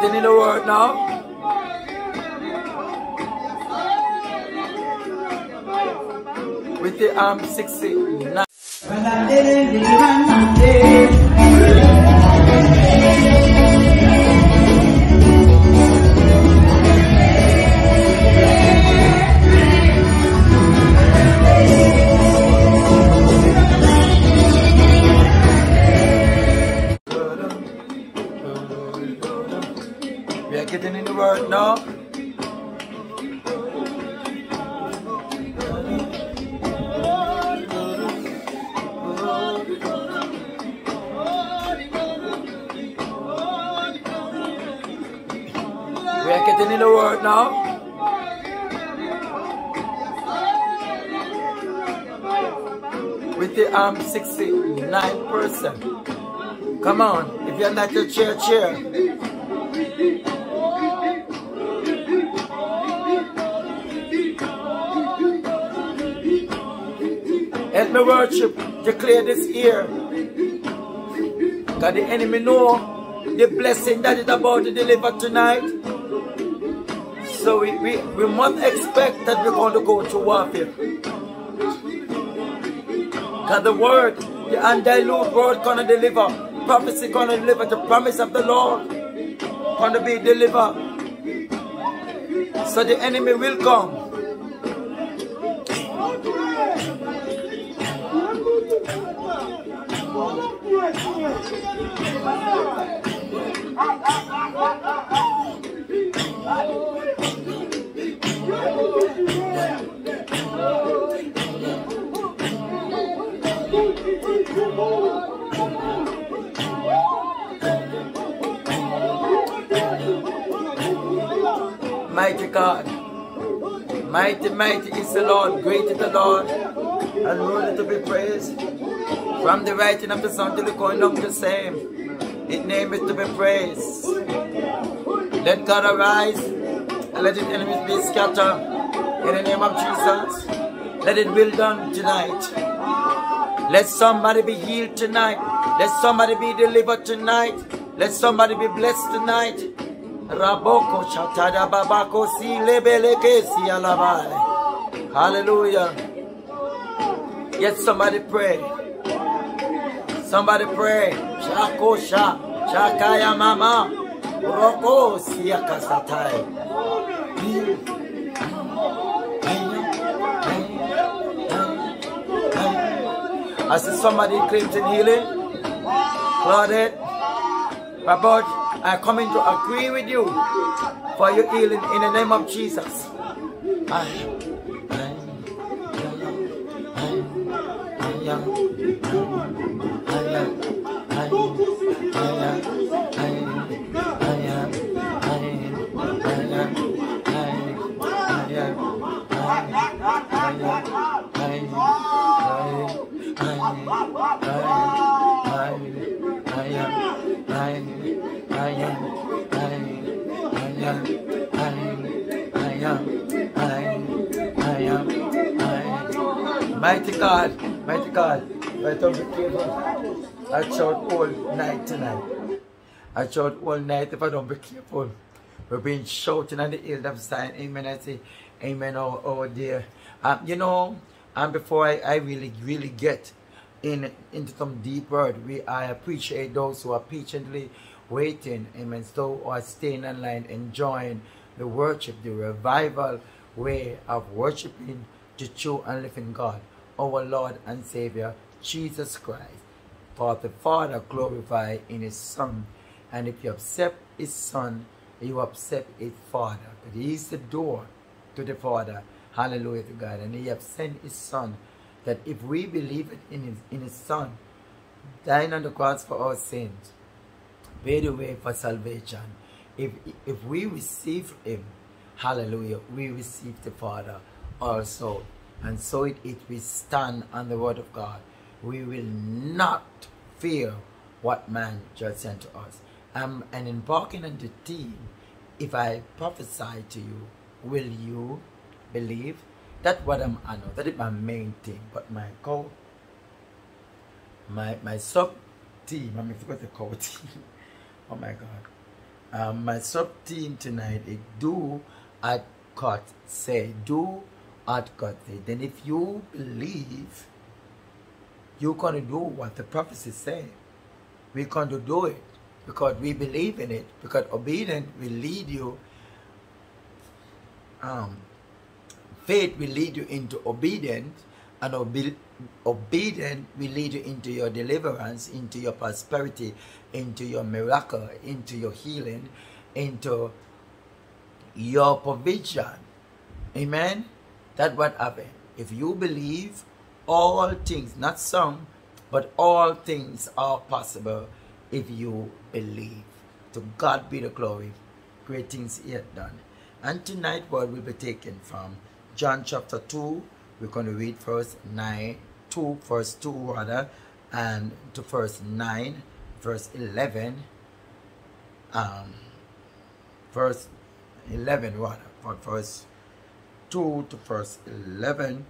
getting in the word now. With the arm 69. We are now. We are getting in the word now. With the arm 69%. Come on, if you're not your chair, chair. Me worship, declare this year. God, the enemy know the blessing that is about to deliver tonight. So we, we, we must expect that we're going to go to warfare. God, the word, the undiluted word gonna deliver. Prophecy gonna deliver. The promise of the Lord gonna be delivered. So the enemy will come. Mighty God. Mighty, mighty is the Lord. Great is the Lord. And worthy to be praised. From the rising of the sun to the going of the same. His name is to be praised. Let God arise and let his enemies be scattered. In the name of Jesus. Let it be done tonight. Let somebody be healed tonight. Let somebody be delivered tonight. Let somebody be blessed tonight. Raboko shatada babako si lebeleke si alabai. Hallelujah. Yet somebody pray. Somebody pray. Shako sha. Shakaya mama. Roko si akasatai. I see somebody claiming healing. Claudette. Robert, I come in to agree with you for your healing in the name of Jesus. I, I, I, I, Mighty God, mighty God, right on the cable. I shout all night tonight. I shout all night if I don't be careful. We've been shouting on the hill of Zion. Amen. I say, Amen. Oh, oh dear. Um, you know, and before I, I really, really get in into some deep word, we I appreciate those who are patiently waiting. Amen. So are staying online, enjoying the worship, the revival way of worshiping the true and living God, our Lord and Savior, Jesus Christ. For the Father glorified in His Son. And if you accept His Son, you accept His Father. But He is the door to the Father. Hallelujah to God. And He has sent His Son. That if we believe it in His, in His Son, dying on the cross for our sins, paid the way for salvation. If, if we receive Him, hallelujah, we receive the Father also. And so it, it we stand on the word of God. We will not fear what man just sent to us. Um, and embarking on the team, if I prophesy to you, will you believe? That's what I'm I know. That is my main thing. But my co my my sub team, I mean forgot the co team. oh my god. Um, my sub team tonight is do at God say do at God say. Then if you believe, you're gonna do what the prophecy say. We're going to do it because we believe in it. Because obedience will lead you. Um, faith will lead you into obedience, and obe obedience will lead you into your deliverance, into your prosperity, into your miracle, into your healing, into your provision. Amen? That's what happened. If you believe, all things, not some, but all things are possible if you believe. To God be the glory. Great things yet done. And tonight word will be taken from John chapter 2. We're going to read verse 9, 2, verse 2 rather, and to verse 9, verse 11, um, verse 11 rather, from verse 2 to verse 11.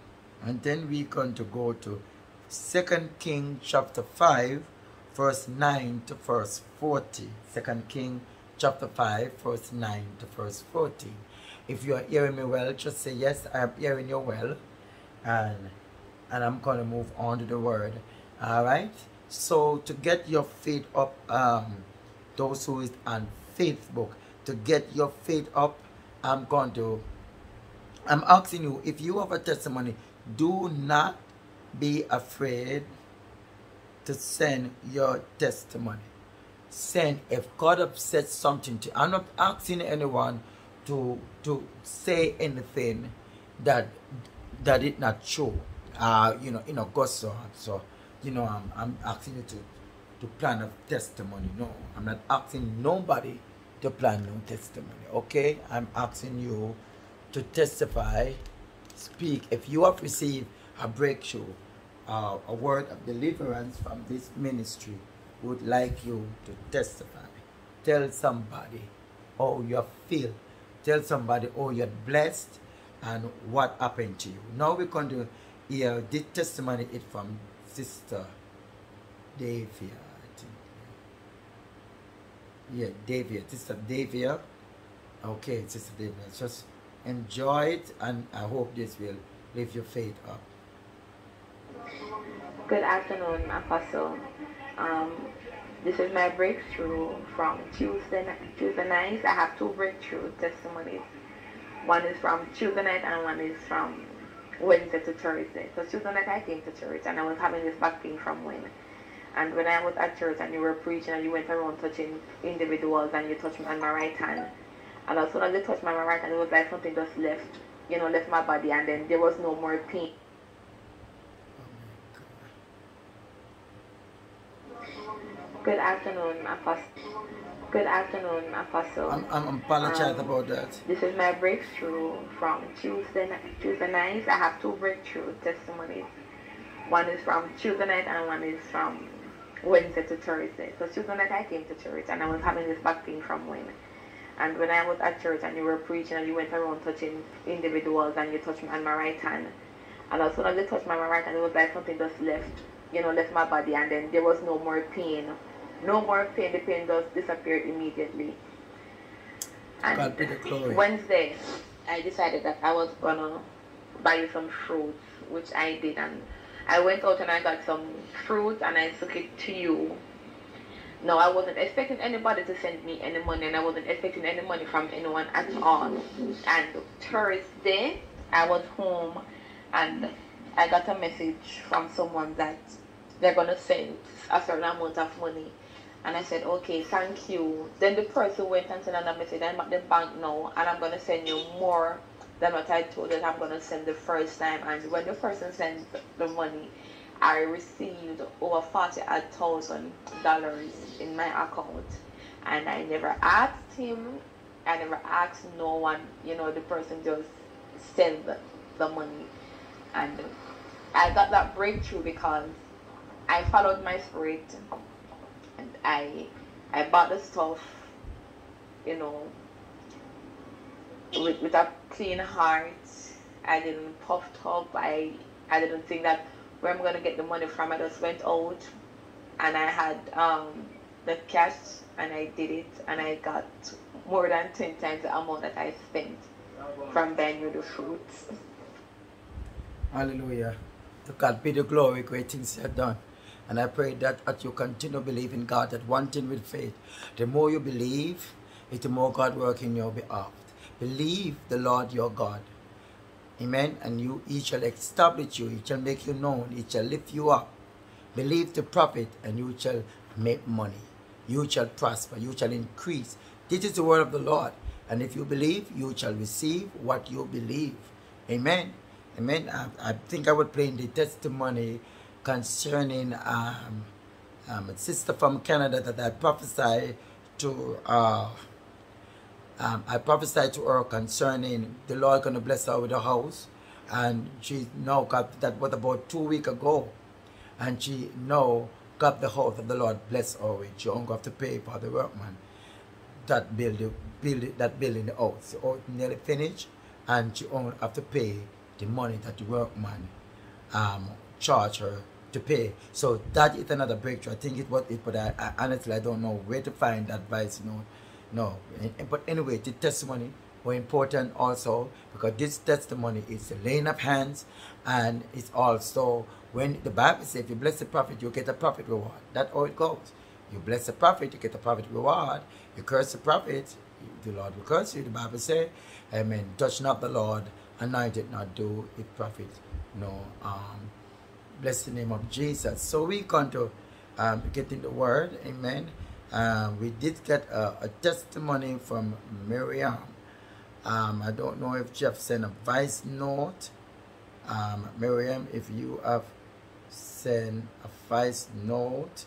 And then we're going to go to Second King chapter 5, verse 9 to verse 40. Second King chapter 5, verse 9 to verse 40. If you are hearing me well, just say, yes, I am hearing you well. And, and I'm going to move on to the word. All right? So to get your faith up, um, those who is on Facebook, to get your faith up, I'm going to, I'm asking you, if you have a testimony, do not be afraid to send your testimony. Send if God has said something to. I'm not asking anyone to to say anything that that it not true. Uh, you know, in Augusta. So, you know, I'm I'm asking you to to plan a testimony. No, I'm not asking nobody to plan no testimony. Okay? I'm asking you to testify, speak. If you have received a breakthrough, uh, a word of deliverance from this ministry would like you to testify. Tell somebody how you feel. Tell somebody how you're blessed and what happened to you. Now we're going to hear this testimony it from Sister Davia. Yeah, Davia. Sister Davia. Okay, Sister Davia. Just enjoy it and I hope this will lift your faith up. Good afternoon, Apostle. Um, this is my breakthrough from Tuesday, Tuesday night. I have two breakthrough testimonies. One is from Tuesday night and one is from Wednesday to Thursday. So Tuesday night I came to church and I was having this back pain from when. And when I was at church and you were preaching and you went around touching individuals and you touched me on my right hand. And as soon as you touched my right hand, it was like something just left, you know, left my body and then there was no more pain. Good afternoon, Apostle. Good afternoon, Apostle. I'm, I'm apologize um, about that. This is my breakthrough from Tuesday, Tuesday night. I have two breakthrough testimonies. One is from Tuesday night and one is from Wednesday to Thursday. So Tuesday night I came to church and I was having this back pain from when. And when I was at church and you were preaching and you went around touching individuals and you touched me on my right hand. And as soon as you touched my right hand, it was like something just left, you know, left my body and then there was no more pain no more pain. The pain does disappear immediately. And Wednesday, I decided that I was gonna buy you some fruits, which I did, and I went out and I got some fruit and I took it to you. No, I wasn't expecting anybody to send me any money, and I wasn't expecting any money from anyone at all. And Thursday, I was home, and I got a message from someone that they're gonna send a certain amount of money and I said, okay, thank you. Then the person went and sent another message, I'm at the bank now, and I'm going to send you more than what I told that I'm going to send the first time. And when the person sent the money, I received over $48,000 in my account. And I never asked him, I never asked no one, you know, the person just sent the, the money. And I got that breakthrough because I followed my spirit and I I bought the stuff, you know, with, with a clean heart. I didn't puffed up. I I didn't think that where I'm gonna get the money from. I just went out and I had um the cash and I did it and I got more than 10 times the amount that I spent from buying you the fruits. Hallelujah. To God be the glory, great things you have done. And I pray that as you continue in God, that one thing with faith, the more you believe, it the more God work in your behalf. Believe the Lord your God. Amen. And you he shall establish you, he shall make you known, he shall lift you up. Believe the prophet, and you shall make money. You shall prosper, you shall increase. This is the word of the Lord. And if you believe, you shall receive what you believe. Amen. Amen. I, I think I would play in the testimony concerning um, um, a sister from Canada that I prophesied to. Uh, um, I prophesied to her concerning the Lord going to bless her with a house. And she now got that was about two weeks ago. And she now got the house that the Lord bless her with. She only have to pay for the workman that build, build that building the house. The house nearly finished and she only have to pay the money that the workman um, charge her to pay. So that is another breakthrough. I think it was it, but I, I honestly I don't know where to find that advice. Know, no. But anyway, the testimony were important also because this testimony is the laying of hands and it's also when the Bible says if you bless the prophet, you get a prophet reward. That's how it goes. You bless the prophet, you get a prophet reward. You curse the prophet, the Lord will curse you. The Bible says, Amen. Touch not the Lord, anointed not do it prophet. No. Um, bless the name of Jesus. So we come to um, get in the word. Amen. Um, we did get a, a testimony from Miriam. Um, I don't know if Jeff sent a voice note. Um, Miriam, if you have sent a voice note,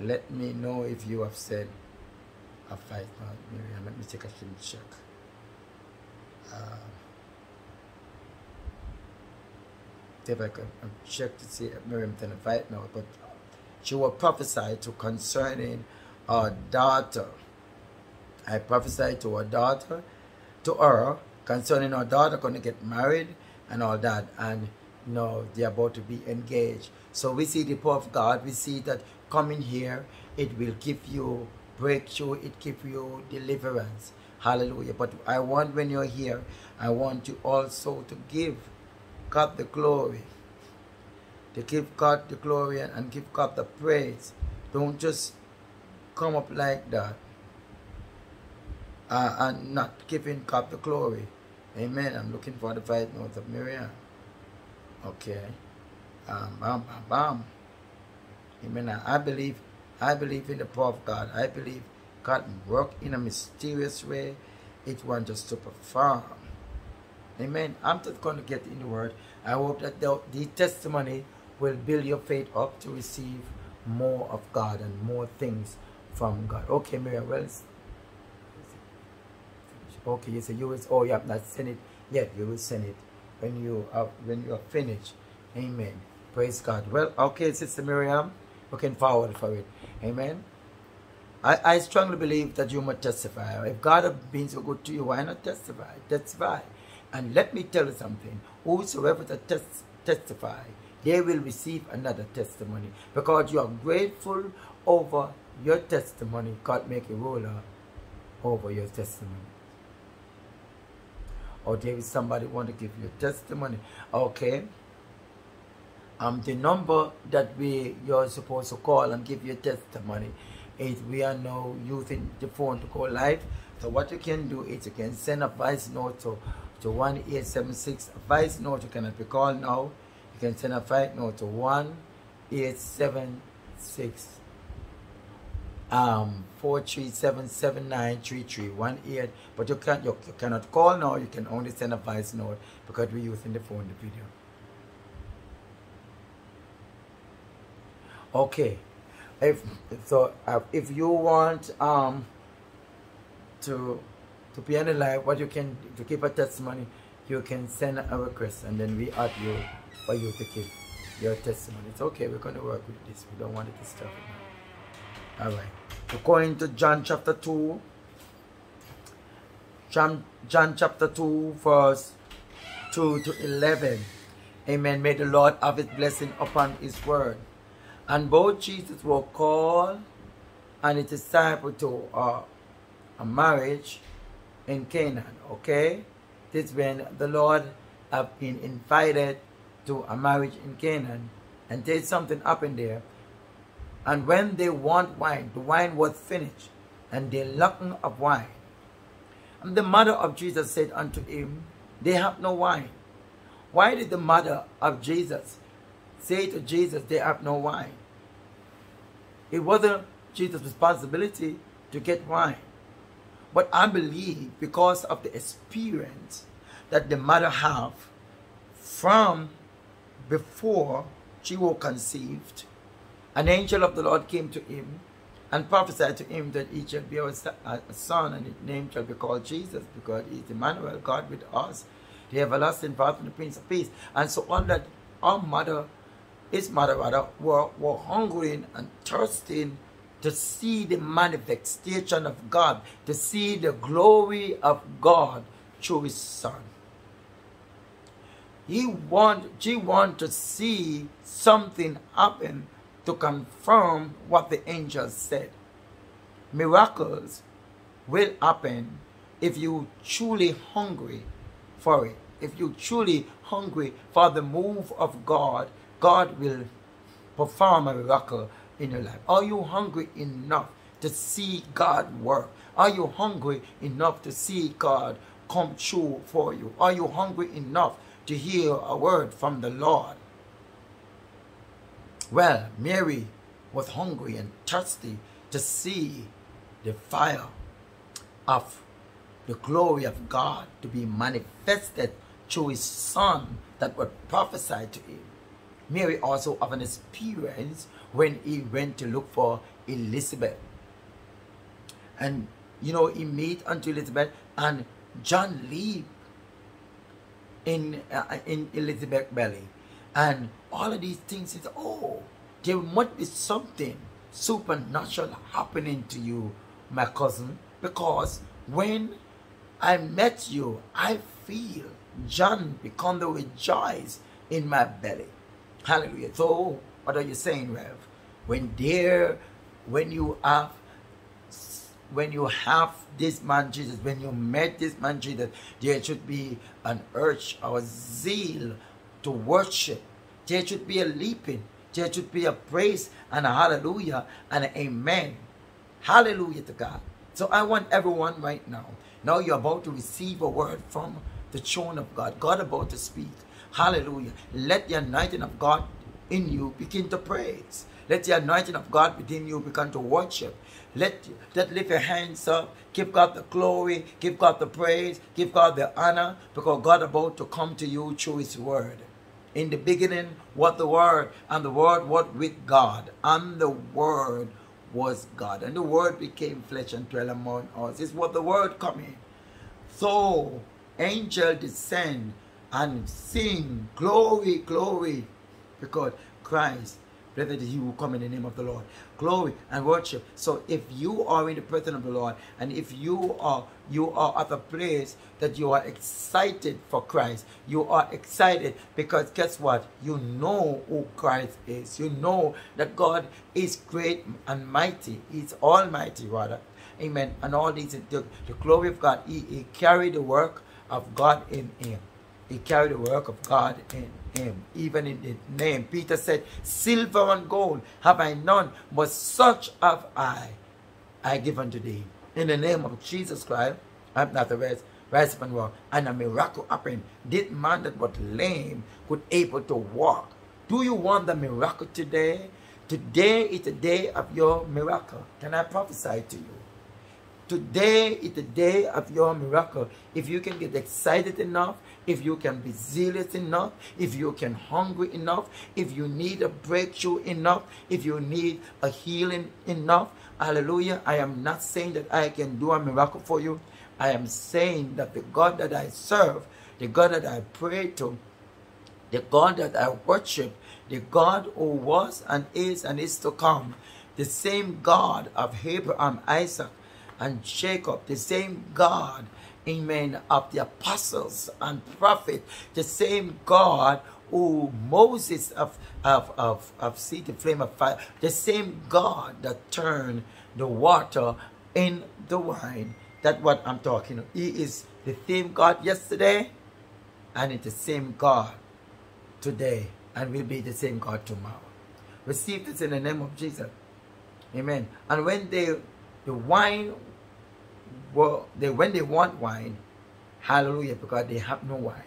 let me know if you have sent a voice note. Miriam, let me take a check. Uh, if I can check to see if Miriam sent a voice note, but she will prophesy to concerning our daughter. I prophesied to our daughter, to her, concerning our daughter going to get married and all that. And you know, they're about to be engaged. So we see the power of God. We see that coming here, it will give you breakthrough. It give you deliverance. Hallelujah. But I want when you're here, I want you also to give God the glory to give God the glory and give God the praise. Don't just come up like that uh, and not giving God the glory. Amen. I'm looking for the five notes of Miriam. Okay. Um, bam, bam, bam. Amen. I believe, I believe in the power of God. I believe God work in a mysterious way. It wants us to perform. Amen. I'm just going to get in the word. I hope that the, the testimony will build your faith up to receive more of God and more things from God. Okay, Miriam, well, okay, you say you will, oh, you have not sent it yet. You will send it when you are, when you are finished. Amen. Praise God. Well, okay, Sister Miriam, looking forward for it. Amen. I, I strongly believe that you must testify. If God has been so good to you, why not testify? Testify. And let me tell you something. Whosoever that tes testify, they will receive another testimony because you are grateful over your testimony. God make a ruler over your testimony. Or there is somebody want to give you a testimony. Okay. Um, the number that we you're supposed to call and give your testimony is we are now using the phone to call live. So what you can do is you can send a voice note to, to 1876 voice note you cannot be called now you can send a fight note to 1876 um 437793318 but you can't you, you cannot call now you can only send a voice note because we're using the phone the video okay if so uh, if you want um to to be on the live what you can to keep a testimony you can send a request and then we add you for you to give your testimony. It's okay, we're going to work with this. We don't want it to stop. Alright. According to John chapter 2, John, John chapter 2, verse 2 to 11. Amen. May the Lord have his blessing upon his word. And both Jesus were called and his time to uh, a marriage in Canaan, okay? This when the Lord have been invited to a marriage in Canaan, and there's something happened there. And when they want wine, the wine was finished, and they lacked of wine. And the mother of Jesus said unto him, They have no wine. Why did the mother of Jesus say to Jesus, They have no wine? It wasn't Jesus' responsibility to get wine. But I believe because of the experience that the mother have from before she was conceived, an angel of the Lord came to him and prophesied to him that he shall be a son and his name shall be called Jesus because he is Emmanuel, God with us, the everlasting Father and the Prince of Peace. And so on that our mother, his mother rather, were, were hungry and thirsting to see the manifestation of God, to see the glory of God through his son. He want, she want to see something happen to confirm what the angels said. Miracles will happen if you truly hungry for it. If you truly hungry for the move of God, God will perform a miracle in your life? Are you hungry enough to see God work? Are you hungry enough to see God come true for you? Are you hungry enough to hear a word from the Lord? Well, Mary was hungry and thirsty to see the fire of the glory of God to be manifested through his son that was prophesied to him. Mary also have an experience when he went to look for Elizabeth. And, you know, he meet unto Elizabeth and John leave in, uh, in Elizabeth belly. And all of these things is, oh, there must be something supernatural happening to you, my cousin, because when I met you, I feel John become the rejoice in my belly. Hallelujah. So, what are you saying, Rev? When there, when you have, when you have this man Jesus, when you met this man Jesus, there should be an urge or zeal to worship. There should be a leaping. There should be a praise and a hallelujah and an amen. Hallelujah to God. So I want everyone right now. Now you're about to receive a word from the throne of God. God about to speak. Hallelujah. Let the anointing of God in you begin to praise. Let the anointing of God within you begin to worship. Let, let lift your hands up. Give God the glory. Give God the praise. Give God the honor because God about to come to you through his word. In the beginning was the word and the word was with God and the word was God. And the word became flesh and dwelt among us. Is what the word coming. So angel descend and sing glory, glory, because Christ, blessed he who come in the name of the Lord. Glory and worship. So if you are in the presence of the Lord, and if you are you are at a place that you are excited for Christ, you are excited because guess what? You know who Christ is. You know that God is great and mighty. He's almighty rather. Amen. And all these the, the glory of God. He, he carried the work of God in him. He carried the work of God in him, even in the name. Peter said, Silver and gold have I none, but such have I, I give unto thee. In the name of Jesus Christ, I'm not the rest, rise up and walk. And a miracle happened. This man that was lame could able to walk. Do you want the miracle today? Today is the day of your miracle. Can I prophesy to you? Today is the day of your miracle. If you can get excited enough, if you can be zealous enough, if you can hungry enough, if you need a breakthrough enough, if you need a healing enough, hallelujah. I am not saying that I can do a miracle for you. I am saying that the God that I serve, the God that I pray to, the God that I worship, the God who was and is and is to come, the same God of Abraham, Isaac, and Jacob, the same God, amen, of the apostles and prophets, the same God who Moses of, of, of, of see the flame of fire, the same God that turned the water in the wine. That's what I'm talking of. He is the same God yesterday, and it's the same God today, and will be the same God tomorrow. Receive this in the name of Jesus. Amen. And when they the wine well they when they want wine, hallelujah, because they have no wine.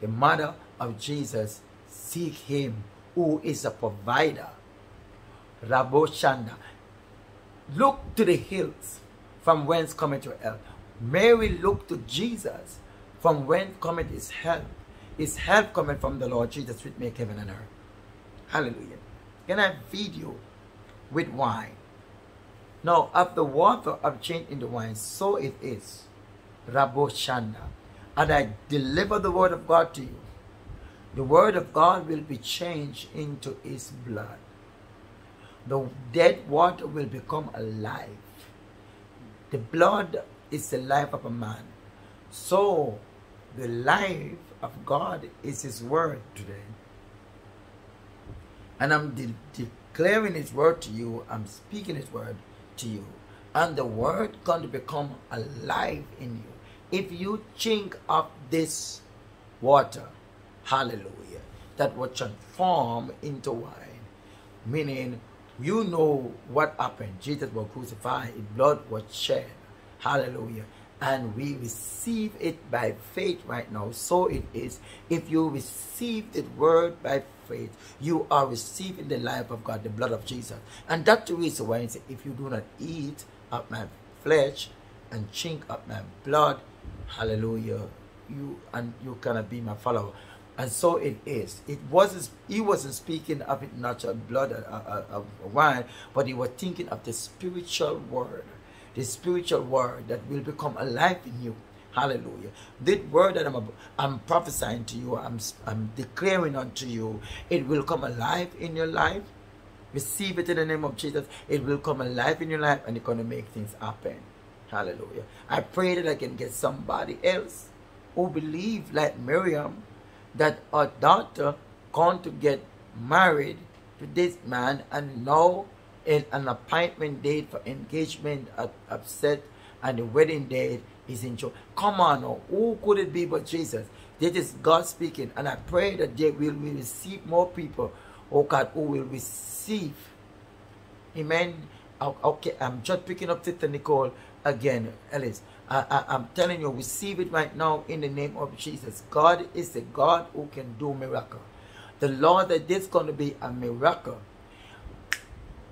The mother of Jesus seek him who is a provider. Raboshanda. Look to the hills from whence cometh your help. Mary looked to Jesus from whence cometh his help. His help coming from the Lord Jesus which make heaven and earth. Hallelujah. Can I feed you with wine? Now, of the water I've changed into wine, so it is. Raboshanda. And I deliver the word of God to you. The word of God will be changed into his blood. The dead water will become alive. The blood is the life of a man. So, the life of God is his word today. And I'm de declaring his word to you. I'm speaking his word to you. And the word going to become alive in you. If you think of this water, hallelujah, that was transformed into wine, meaning you know what happened. Jesus was crucified, blood was shed, hallelujah. And we receive it by faith right now. So it is. If you receive the word by faith, you are receiving the life of God, the blood of Jesus. And that's the reason why I say, if you do not eat of my flesh and drink of my blood, hallelujah, you and you cannot be my follower. And so it is. It wasn't. He wasn't speaking of it natural blood of, uh, uh, of wine, but he was thinking of the spiritual word, the spiritual word that will become alive in you. Hallelujah. This word that I'm, I'm prophesying to you, I'm, I'm declaring unto you, it will come alive in your life. Receive it in the name of Jesus. It will come alive in your life and it's going to make things happen. Hallelujah. I pray that I can get somebody else who believe like Miriam that her daughter going to get married to this man and now in an appointment date for engagement upset and the wedding date is in joy. Come on, oh, who could it be but Jesus? This is God speaking, and I pray that they will receive more people, oh God, who will receive. Amen. Okay, I'm just picking up Sister Nicole again, Ellis. I, am telling you, receive it right now in the name of Jesus. God is the God who can do miracle. The Lord that this going to be a miracle.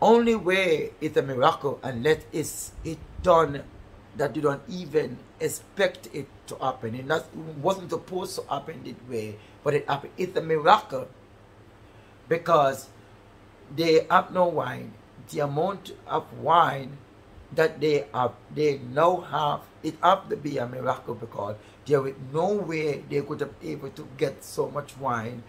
Only way it's a miracle unless it's it done that you don't even expect it to happen. And that wasn't supposed to happen that way, but it happened. It's a miracle because they have no wine. The amount of wine that they have, they now have, it have to be a miracle because there is no way they could have able to get so much wine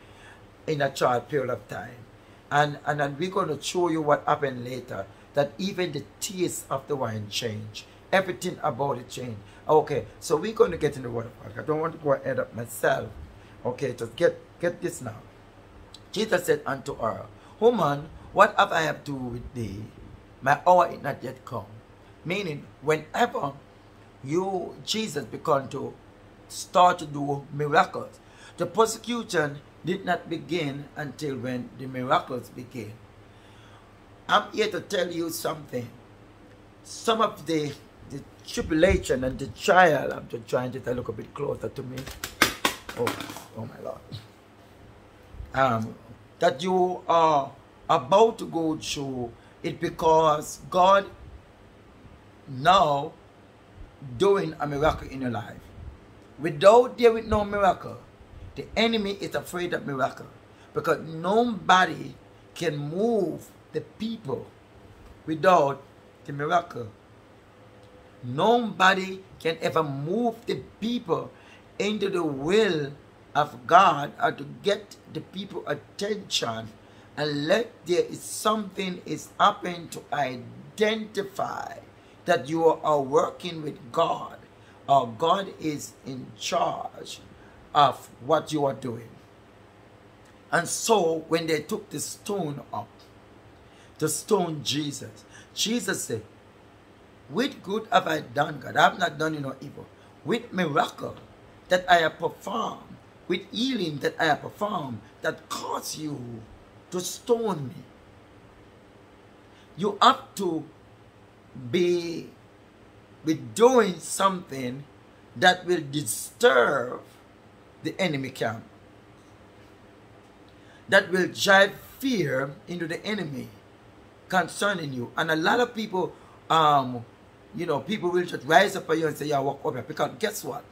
in a short period of time. And, and then we're going to show you what happened later, that even the taste of the wine changed everything about it changed. Okay, so we're going to get in the word of God. I don't want to go ahead of myself. Okay, just get get this now. Jesus said unto her, Woman, what have I have to do with thee? My hour is not yet come. Meaning, whenever you, Jesus, began to start to do miracles, the persecution did not begin until when the miracles began. I'm here to tell you something. Some of the the tribulation and the trial. I'm just trying to look a bit closer to me. Oh, oh my Lord. Um, that you are about to go through it because God now doing a miracle in your life. Without there with no miracle, the enemy is afraid of miracle because nobody can move the people without the miracle Nobody can ever move the people into the will of God or to get the people attention unless there is something is happening to identify that you are working with God or God is in charge of what you are doing. And so when they took the stone up, the stone Jesus, Jesus said, With good have I done, God. I have not done you no evil. With miracle that I have performed, with healing that I have performed, that caused you to stone me. You have to be, be doing something that will disturb the enemy camp. That will drive fear into the enemy concerning you. And a lot of people, um, you know, people will just rise up on you and say, yeah, walk over. Because guess what?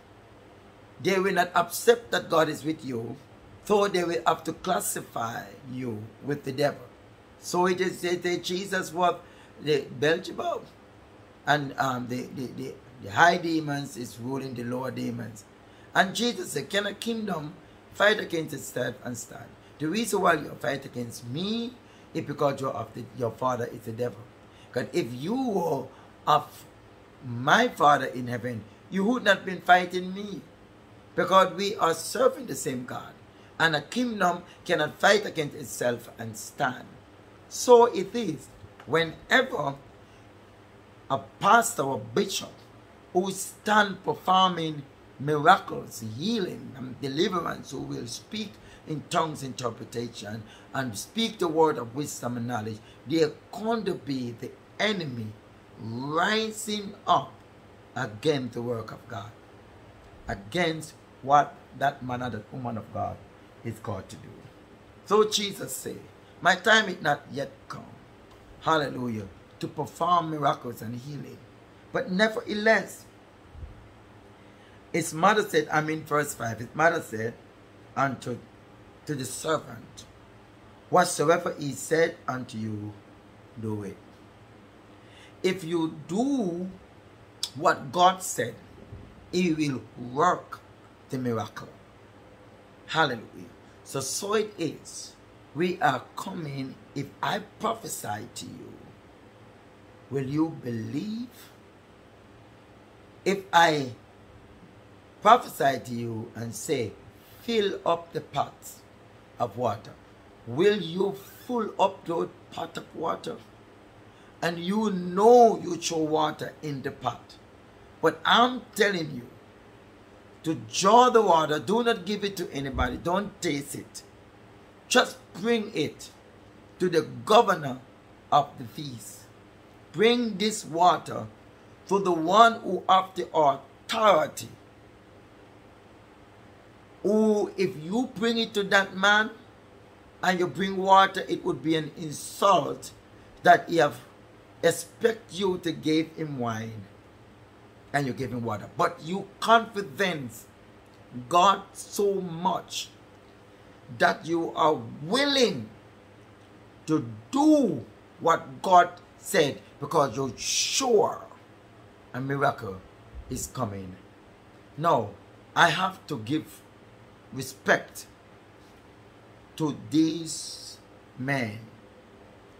They will not accept that God is with you, so they will have to classify you with the devil. So it is that Jesus was the Beelzebub, and um, the, the, the, the high demons is ruling the lower demons. And Jesus said, Can a kingdom fight against itself and stand? The reason why you fight against me is because you're of the, your father is the devil. Because if you were of my father in heaven, you would not been fighting me. Because we are serving the same God. And a kingdom cannot fight against itself and stand. So it is whenever a pastor or bishop who stand performing miracles, healing, and deliverance, who will speak in tongues interpretation and speak the word of wisdom and knowledge, they are going to be the enemy rising up against the work of God, against what that man or that woman of God is called to do. So Jesus said, My time is not yet come. Hallelujah. To perform miracles and healing. But nevertheless, his mother said, I mean verse 5. His mother said unto to the servant, Whatsoever he said unto you, do it. If you do what God said, he will work the miracle. Hallelujah. So, so it is. We are coming. If I prophesy to you, will you believe? If I prophesy to you and say, fill up the pots of water. Will you fill up the pot of water? And you know you throw water in the pot. But I'm telling you, to draw the water, do not give it to anybody. Don't taste it. Just bring it to the governor of the feast. Bring this water to the one who have the authority who, if you bring it to that man and you bring water, it would be an insult that he have expect you to give him wine and you give him water. But you confidence God so much that you are willing to do what God said because you're sure a miracle is coming. No, I have to give respect to these men.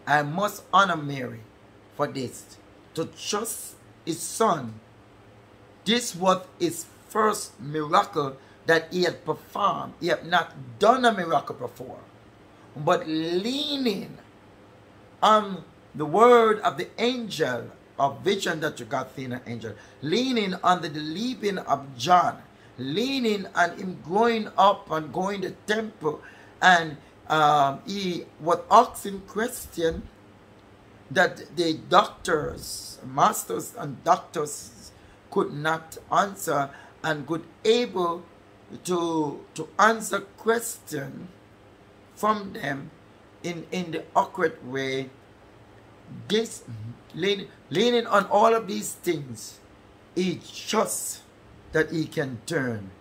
I must honor Mary for this, to trust his son. This was his first miracle that he had performed. He had not done a miracle before, but leaning on the word of the angel of vision that you got seen an angel, leaning on the leaping of John, leaning on him growing up and going to temple. And um, he was asking question that the doctors masters and doctors could not answer and could able to to answer question from them in in the awkward way this leaning, leaning on all of these things he just that he can turn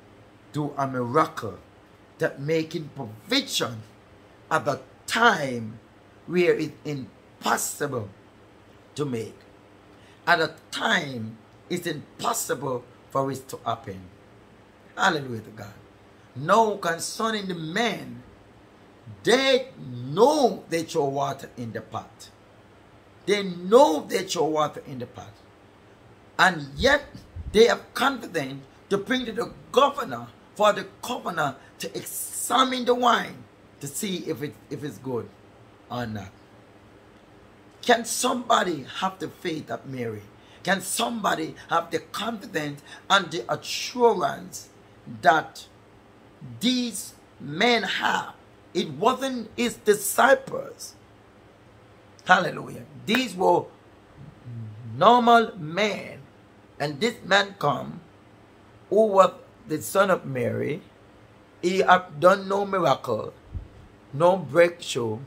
to a miracle that making provision at a time where it's impossible to make. At a time it's impossible for it to happen. Hallelujah to God. Now concerning the men, they know they throw water in the pot. They know they throw water in the pot. And yet they have confidence to bring to the governor for the governor to examine the wine to see if it if it's good or not. Can somebody have the faith of Mary? Can somebody have the confidence and the assurance that these men have? It wasn't his disciples. Hallelujah. These were normal men. And this man come who was the son of Mary. He have done no miracle, no breakthrough,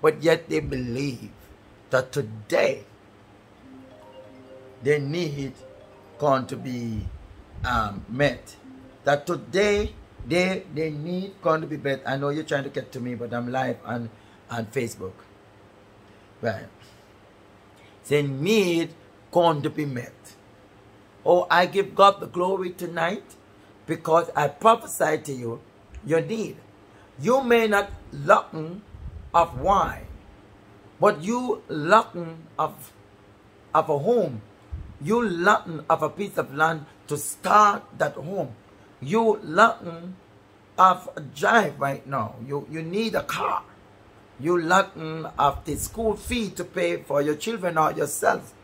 but yet they believe that today they need going to be um, met. That today they they need going to be met. I know you're trying to get to me, but I'm live on on Facebook. Right. They need going to be met. Oh, I give God the glory tonight because I prophesy to you your need. You may not lacking of wine, but you lacking of, of a home. You lacking of a piece of land to start that home. You lacking of a drive right now. You, you need a car. You lacking of the school fee to pay for your children or yourself.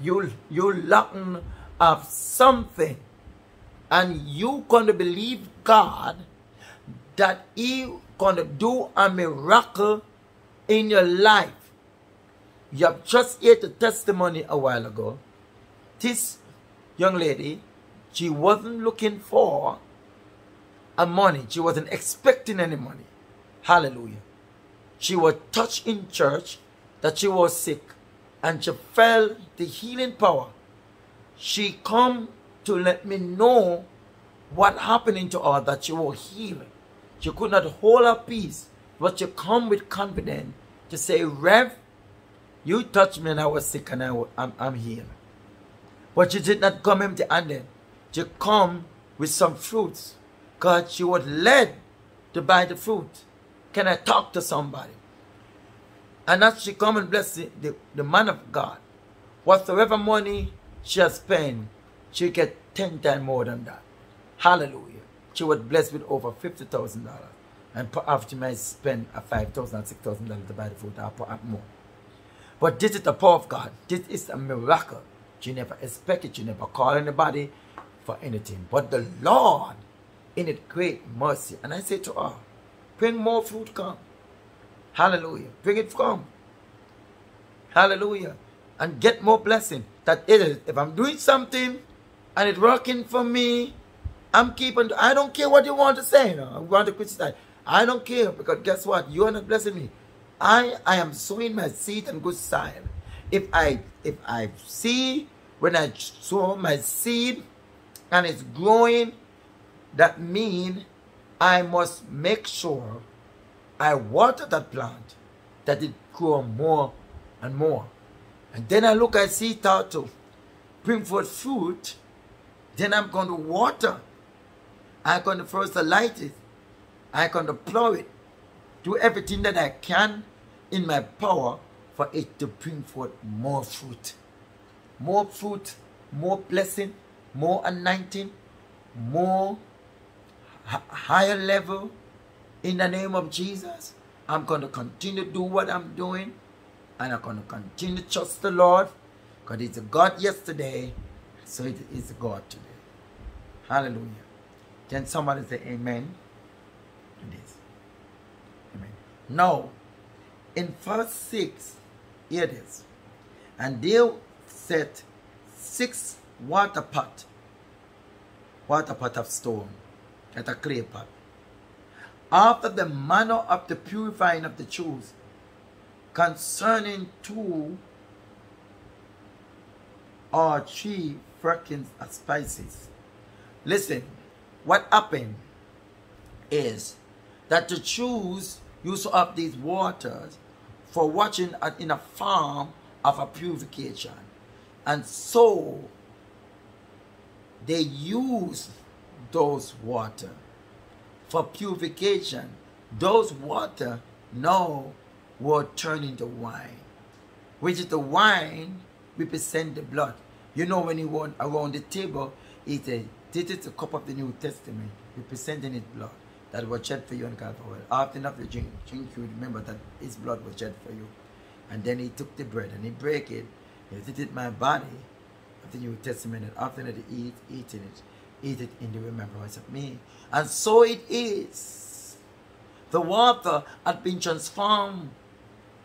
You, you lacking of something. And you gonna believe God that he gonna do a miracle in your life. You have just heard the testimony a while ago. This young lady, she wasn't looking for a money. She wasn't expecting any money. Hallelujah. She was touched in church that she was sick and she felt the healing power. She come to let me know what happening to her that she was healed. She could not hold her peace, but she come with confidence to say, Rev, you touched me and I was sick and I, I'm, I'm healed. But she did not come empty-handed. She come with some fruits. because she was led to buy the fruit. Can I talk to somebody? And as she come and bless the, the, the man of God, whatsoever money she has spent, she get 10 times more than that. Hallelujah. She was blessed with over $50,000. And after might spend a $5,000 $6,000 to buy the food, I'll put up more. But this is the power of God. This is a miracle. She never expected, she never called anybody for anything. But the Lord, in its great mercy, and I say to her, bring more fruit come. Hallelujah. Bring it come. Hallelujah. And get more blessing. That it is, if I'm doing something and it's working for me, I'm keeping, I don't care what you want to say. You know, I want to criticize. I don't care because guess what? You are not blessing me. I, I am sowing my seed in good soil. If I, if I see when I sow my seed and it's growing, that means I must make sure I water that plant that it grow more and more. And then I look, I see it start to bring forth fruit. Then I'm going to water. I'm going to first light it. I'm going to plow it. Do everything that I can in my power for it to bring forth more fruit. More fruit, more blessing, more anointing, more higher level, in the name of Jesus, I'm going to continue to do what I'm doing. And I'm going to continue to trust the Lord. Because He's a God yesterday. So it is God today. Hallelujah. Can somebody say amen to this? Amen. Now, in verse 6, here it is. And they set six water pot, water pot of stone, at a clay pot after the manner of the purifying of the Jews, concerning two or three firkins of spices. Listen, what happened is that the Jews used have these waters for watching in a farm of a purification. And so they used those water for purification, those water now will turn into wine, which is the wine represent the blood. You know when you went around the table, it a this is a cup of the New Testament, representing His blood that was shed for you on Calvary. After enough you drink, drink, you remember that His blood was shed for you. And then He took the bread and He break it. He said, "This is my body, the New Testament, and after eat, eating it, eat it in the remembrance of me. And so it is. The water had been transformed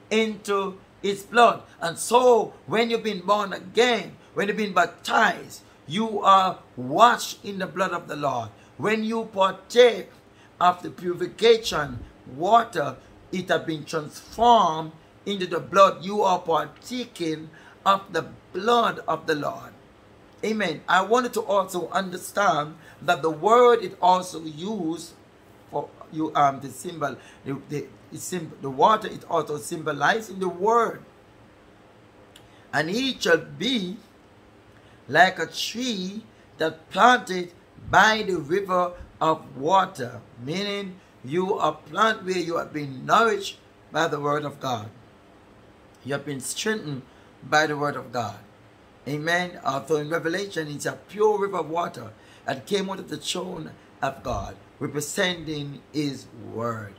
into its blood. And so when you've been born again, when you've been baptized, you are washed in the blood of the Lord. When you partake of the purification water, it has been transformed into the blood. You are partaking of the blood of the Lord. Amen. I wanted to also understand that the word is also used for you um the symbol the the, the, the water is also symbolizing the word. And he shall be like a tree that planted by the river of water, meaning you are planted where you have been nourished by the word of God. You have been strengthened by the word of God. Amen. Although in Revelation, it's a pure river of water that came out of the throne of God, representing his word.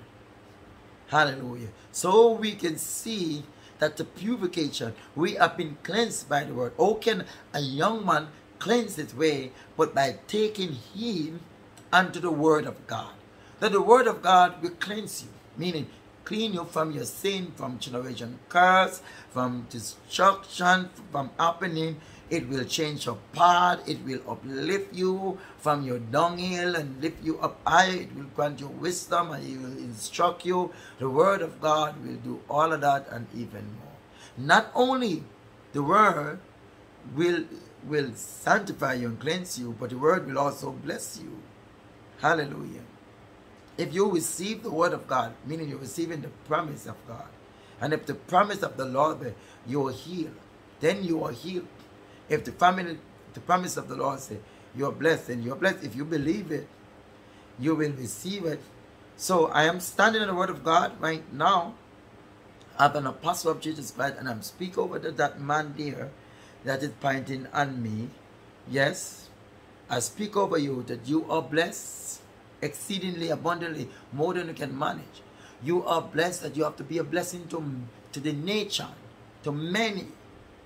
Hallelujah. So we can see that the purification, we have been cleansed by the word. How can a young man cleanse his way but by taking heed unto the word of God? That the word of God will cleanse you, meaning clean you from your sin, from generation curse, from destruction, from happening. It will change your path. It will uplift you from your dunghill and lift you up high. It will grant you wisdom and it will instruct you. The word of God will do all of that and even more. Not only the word will will sanctify you and cleanse you, but the word will also bless you. Hallelujah. If you receive the word of God, meaning you're receiving the promise of God, and if the promise of the Lord, you are healed, then you are healed. If the family, the promise of the Lord say, you're blessed, and you're blessed. If you believe it, you will receive it. So I am standing in the word of God right now. I'm an apostle of Jesus Christ, and I'm speaking over to that man there that is pointing on me. Yes, I speak over you that you are blessed exceedingly abundantly, more than you can manage. You are blessed that you have to be a blessing to, to the nation, to many.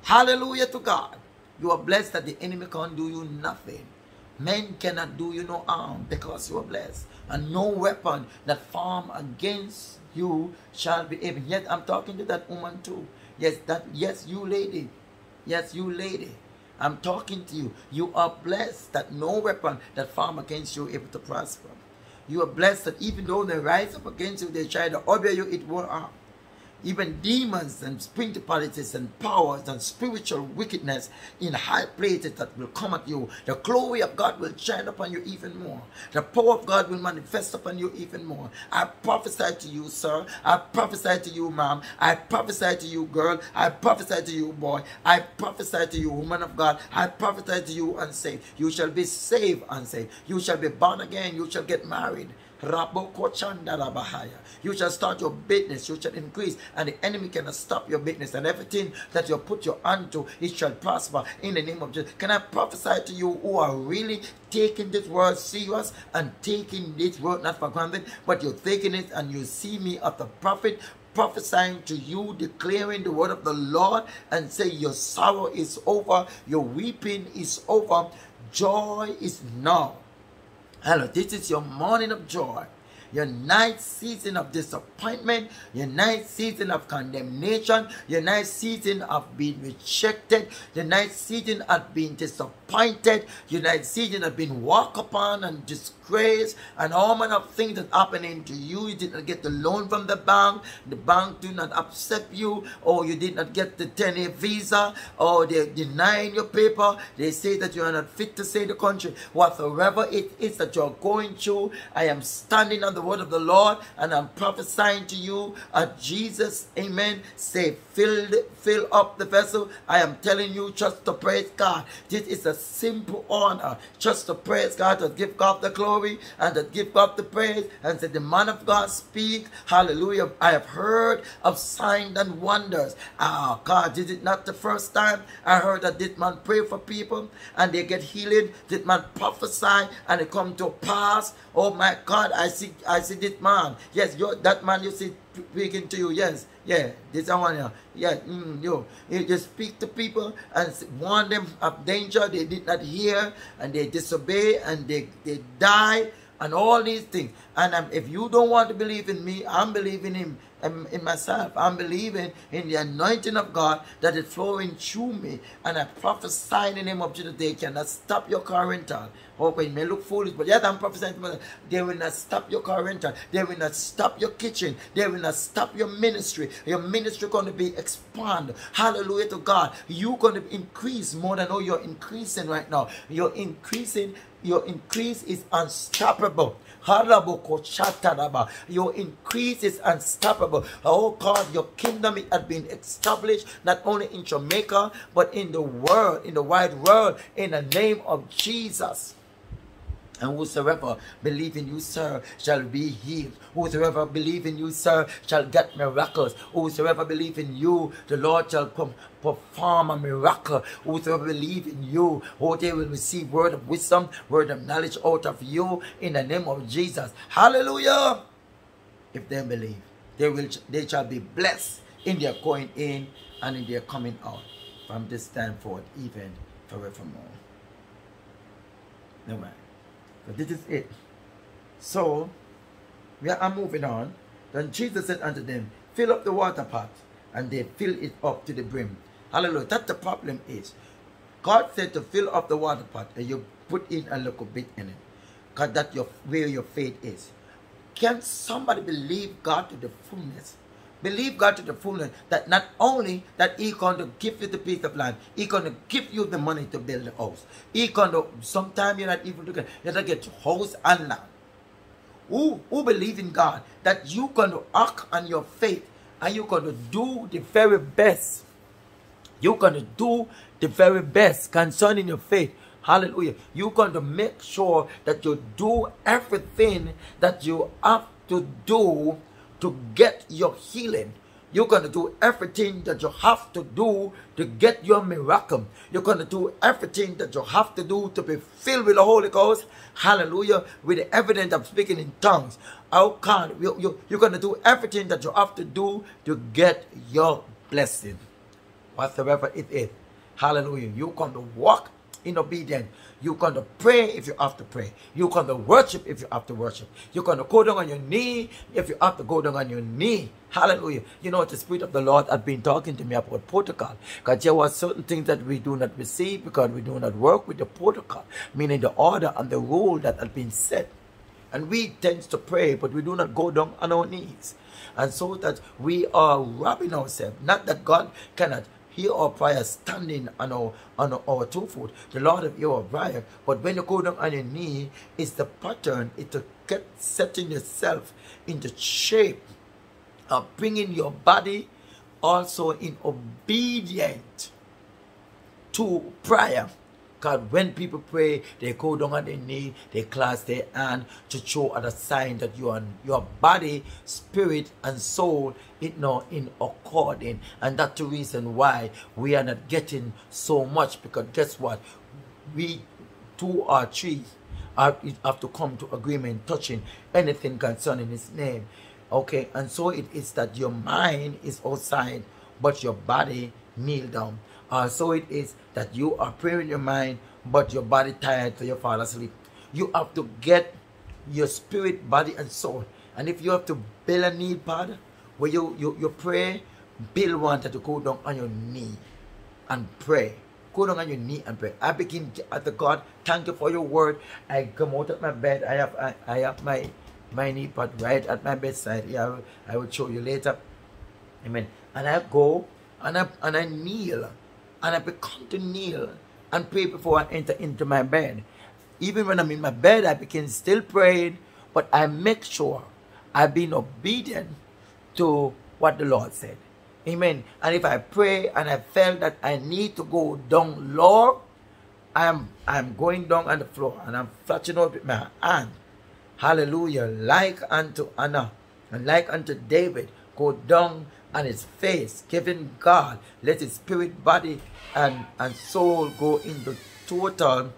Hallelujah to God. You are blessed that the enemy can't do you nothing. Men cannot do you no harm because you are blessed. And no weapon that form against you shall be able. Yet I'm talking to that woman too. Yes, that yes, you lady. Yes, you lady. I'm talking to you. You are blessed that no weapon that form against you able to prosper. You are blessed that even though they rise up against you, they try to obey you, it will harm. Uh, Even demons and principalities and powers and spiritual wickedness in high places that will come at you. The glory of God will shine upon you even more. The power of God will manifest upon you even more. I prophesy to you, sir. I prophesy to you, ma'am. I prophesy to you, girl. I prophesy to you, boy. I prophesy to you, woman of God. I prophesy to you, unsaved. You shall be saved, unsaved. You shall be born again. You shall get married. You shall start your business, you shall increase, and the enemy cannot stop your business, and everything that you put your hand to, it shall prosper in the name of Jesus. Can I prophesy to you who are really taking this word serious and taking this word not for granted, but you're taking it and you see me as the prophet prophesying to you, declaring the word of the Lord, and say, Your sorrow is over, your weeping is over, joy is now. Hello, this is your morning of joy your night season of disappointment, your night season of condemnation, your night season of being rejected, the night season of being disappointed, your night season of been walked upon and disgraced, and all manner of things that happening to you. You did not get the loan from the bank, the bank do not accept you, or you did not get the 10-year visa, or they're denying your paper. They say that you are not fit to say the country. Whatsoever it is that you're going through, I am standing on the word of the Lord and I'm prophesying to you at Jesus, amen, say, fill, fill up the vessel. I am telling you just to praise God. This is a simple honor just to praise God, to give God the glory and to give God the praise and say, The man of God speak. Hallelujah. I have heard of signs and wonders. Ah, God, is it not the first time I heard that this man pray for people and they get healing? Did man prophesy and it come to pass? Oh my God, I see I see this man. Yes, you that man you see speaking to you. Yes, yeah, this one. Yeah, yeah. Mm, you, you just speak to people and warn them of danger. They did not hear and they disobey and they they die and all these things. And um, if you don't want to believe in me, I'm believing him in, in myself. I'm believing in the anointing of God that is flowing through me. And I prophesy in the name of Jesus, they cannot stop your car rental. Oh, it may look foolish, but yet I'm prophesying, they will not stop your car rental. They will not stop your kitchen. They will not stop your ministry. Your ministry going to be expanded. Hallelujah to God. You're going to increase more than all you're increasing right now. You're increasing your increase is unstoppable. Your increase is unstoppable. Oh God, your kingdom has been established not only in Jamaica, but in the world, in the wide world, in the name of Jesus. And whosoever believe in you, sir, shall be healed. Whosoever believe in you, sir, shall get miracles. Whosoever believe in you, the Lord shall come perform a miracle. Whosoever believe in you, oh, they will receive word of wisdom, word of knowledge out of you in the name of Jesus. Hallelujah. If they believe, they will they shall be blessed in their going in and in their coming out from this time forth, even forevermore. No man. But this is it. So, we are moving on. Then Jesus said unto them, Fill up the water pot. And they fill it up to the brim. Hallelujah. That's the problem is. God said to fill up the water pot and you put in a little bit in it. Because that's your, where your faith is. Can somebody believe God to the fullness? Believe God to the fullness that not only that He going to give you the piece of land, He going to give you the money to build the house. He going to, sometimes you're not even looking, you have to get house and land. Who, who believe in God that you going to act on your faith and you're going to do the very best. You're going to do the very best concerning your faith. Hallelujah. You're going to make sure that you do everything that you have to do to get your healing. You're going to do everything that you have to do to get your miracle. You're going to do everything that you have to do to be filled with the Holy Ghost. Hallelujah. With the evidence of speaking in tongues. Oh God, you, you, you're going to do everything that you have to do to get your blessing. Whatsoever it is. Hallelujah. You're going to walk in obedience. You're going to pray if you have to pray. You're going to worship if you have to worship. You're going to go down on your knee if you have to go down on your knee. Hallelujah. You know, the Spirit of the Lord had been talking to me about protocol. Because there were certain things that we do not receive because we do not work with the protocol, meaning the order and the rule that had been set. And we tend to pray, but we do not go down on our knees. And so that we are robbing ourselves. Not that God cannot hear our prayer standing on our on our two foot. The Lord of your prayer. But when you go down on your knee, it's the pattern. It's to get setting yourself in the shape of bringing your body also in obedient to prayer. God, when people pray, they go down on their knee, they clasp their hand to show other sign that you are your body, spirit, and soul is now in according. And that's the reason why we are not getting so much because guess what? We two or three are, have to come to agreement touching anything concerning his name. Okay, and so it is that your mind is outside, but your body kneel down. Uh, so it is that you are praying in your mind, but your body tired, so you fall asleep. You have to get your spirit, body, and soul. And if you have to build a knee pad where you, you, you pray, build one that to go down on your knee and pray. Go down on your knee and pray. I begin at the God, thank you for your word. I come out of my bed. I have I, I have my my knee pad right at my bedside. Yeah, I will, I will show you later. Amen. And I go and I and I kneel and I become to kneel and pray before I enter into my bed. Even when I'm in my bed, I begin still praying, but I make sure I've been obedient to what the Lord said. Amen. And if I pray and I felt that I need to go down low, I am I am going down on the floor and I'm flatching out with my hand. Hallelujah. Like unto Anna and like unto David, go down on his face, giving God, let his spirit, body, and, and soul go into total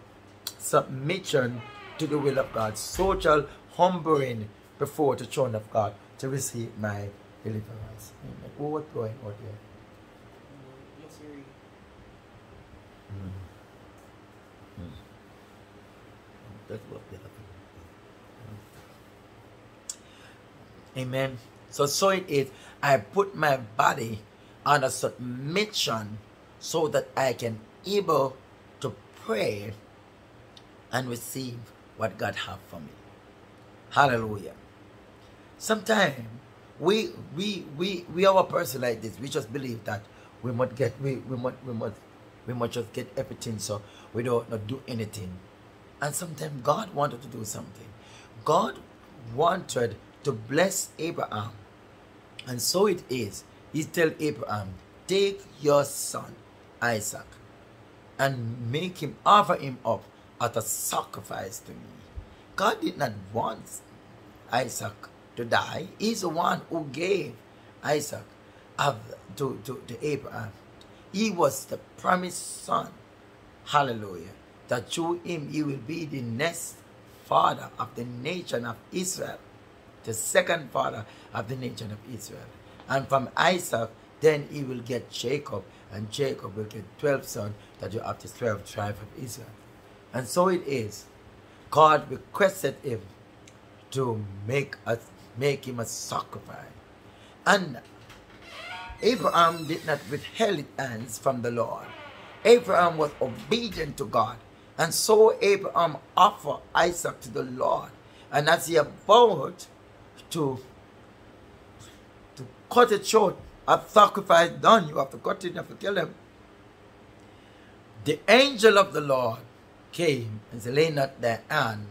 submission to the will of God, social humbling before the throne of God to receive my deliverance. Amen. Oh, what's going on here? Mm. Mm. That's what Amen. So, so it is. I put my body under submission so that I can able to pray and receive what God have for me. Hallelujah. Sometimes we we we we are a person like this. We just believe that we must get we we must we must we must just get everything so we don't not do anything. And sometimes God wanted to do something. God wanted to bless Abraham. And so it is. He tell Abraham, take your son Isaac and make him offer him up as a sacrifice to me. God did not want Isaac to die. He's the one who gave Isaac to, to, to Abraham. He was the promised son. Hallelujah. That through him he will be the next father of the nation of Israel. The second father of the nation of Israel. And from Isaac, then he will get Jacob. And Jacob will get 12 sons that you have the 12 tribes of Israel. And so it is. God requested him to make us make him a sacrifice. And Abraham did not withhold his hands from the Lord. Abraham was obedient to God. And so Abraham offered Isaac to the Lord. And as he about to, to cut it short, a sacrifice done, you have to cut it, you have to kill him. The angel of the Lord came and Lay not thy hand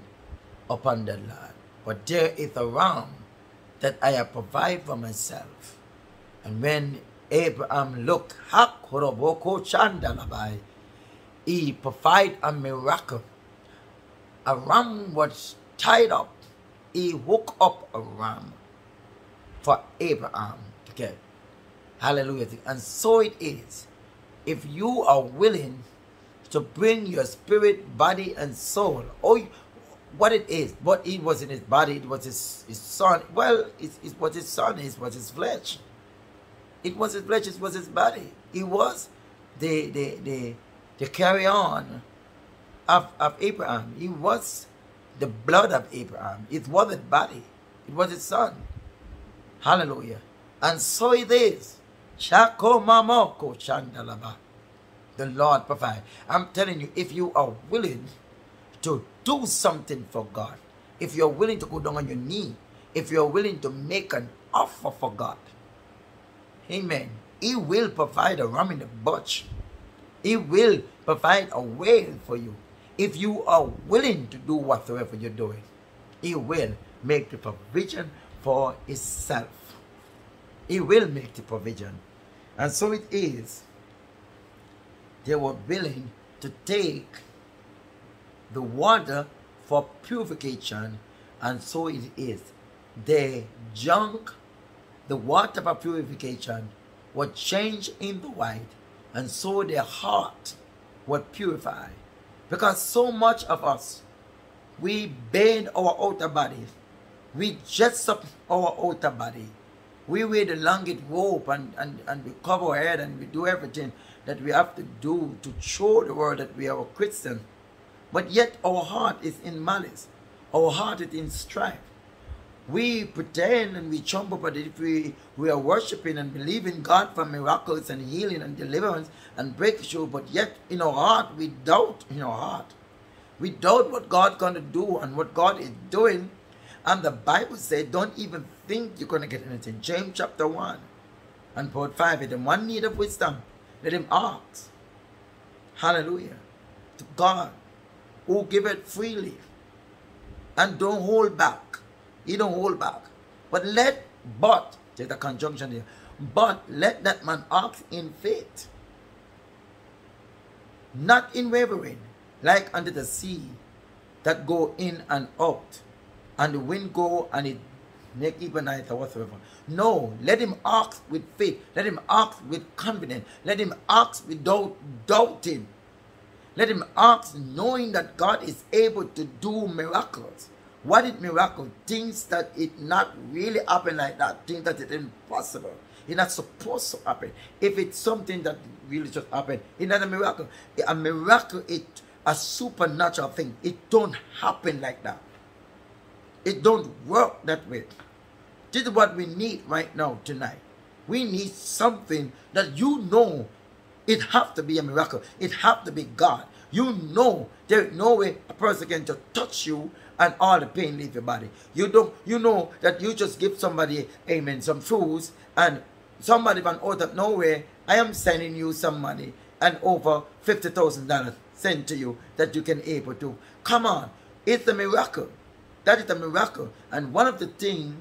upon the lad, but there is a ram that I have provided for myself. And when Abraham looked, he provided a miracle. A ram was tied up. He woke up a ram for Abraham to get. Hallelujah. And so it is. If you are willing to bring your spirit, body, and soul, oh, what it is, what it was in his body, it was his, his son. Well, it, it was his son, it was his flesh. It was his flesh, it was his body. It was the the the, the carry on of, of Abraham. He was the blood of Abraham. It was his body. It was his son. Hallelujah. And so it is. Chandalaba. The Lord provide. I'm telling you, if you are willing to do something for God, if you're willing to go down on your knee, if you're willing to make an offer for God, Amen. He will provide a ram in the bush. He will provide a way for you. If you are willing to do whatsoever you're doing, He will make the provision for Himself. He will make the provision. And so it is. They were willing to take the water for purification, and so it is. They junk the water for purification was changed into white, and so their heart was purified. Because so much of us, we bend our outer bodies, we dress up our outer body, we wear the longest robe and, and, and we cover our head and we do everything that we have to do to show the world that we are a Christian. But yet our heart is in malice. Our heart is in strife. We pretend and we jump up, but if we, we are worshiping and believing God for miracles and healing and deliverance and breakthrough, but yet in our heart we doubt in our heart. We doubt what God gonna do and what God is doing. And the Bible says, don't even think you're gonna get anything. James chapter 1 and part 5, if one need of wisdom, let him ask. Hallelujah. To God who give it freely and don't hold back. He don't hold back. But let, but, there's a conjunction here, but let that man act in faith, not in wavering. like unto the sea that go in and out, and the wind go and it make even night or whatsoever. No, let him ask with faith. Let him ask with confidence. Let him ask without doubting. Let him ask knowing that God is able to do miracles. What is miracle? Things that it not really happen like that. Things that it impossible. It's not supposed to happen. If it's something that really just happened, it's not a miracle. A miracle is a supernatural thing. It don't happen like that. It don't work that way. This is what we need right now tonight. We need something that you know it have to be a miracle. It have to be God. You know there is no way a person can just touch you and all the pain leave your body. You don't you know that you just give somebody, amen, some foods and somebody from out of nowhere, I am sending you some money and over fifty thousand dollars sent to you that you can able to. Come on. It's a miracle. That is a miracle. And one of the things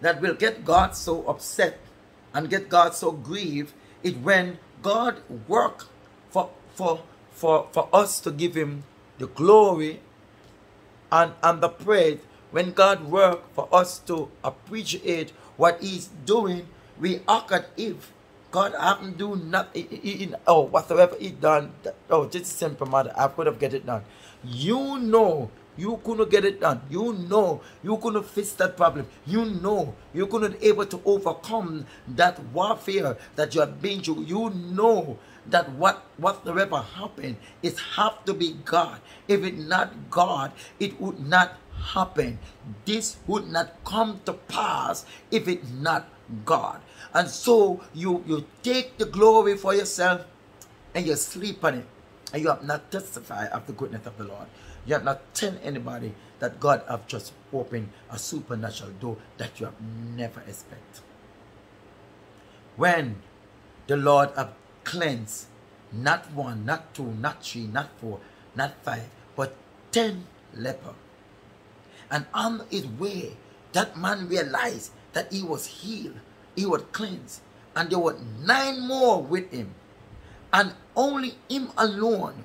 that will get God so upset and get God so grieved is when God work for for for for us to give him the glory and, and the praise when God work for us to appreciate what he's doing we act if God haven't do nothing oh whatsoever he done oh just simple matter I could have get it done you know you couldn't get it done. You know you couldn't fix that problem. You know you couldn't able to overcome that warfare that you have been through. You know that what whatsoever happened, it have to be God. If it not God, it would not happen. This would not come to pass if it not God. And so you you take the glory for yourself and you sleep on it. And you have not testified of the goodness of the Lord. You have not tell anybody that God have just opened a supernatural door that you have never expect. When the Lord have cleansed not one, not two, not three, not four, not five, but ten leper. And on his way, that man realized that he was healed, he was cleansed, and there were nine more with him. And only him alone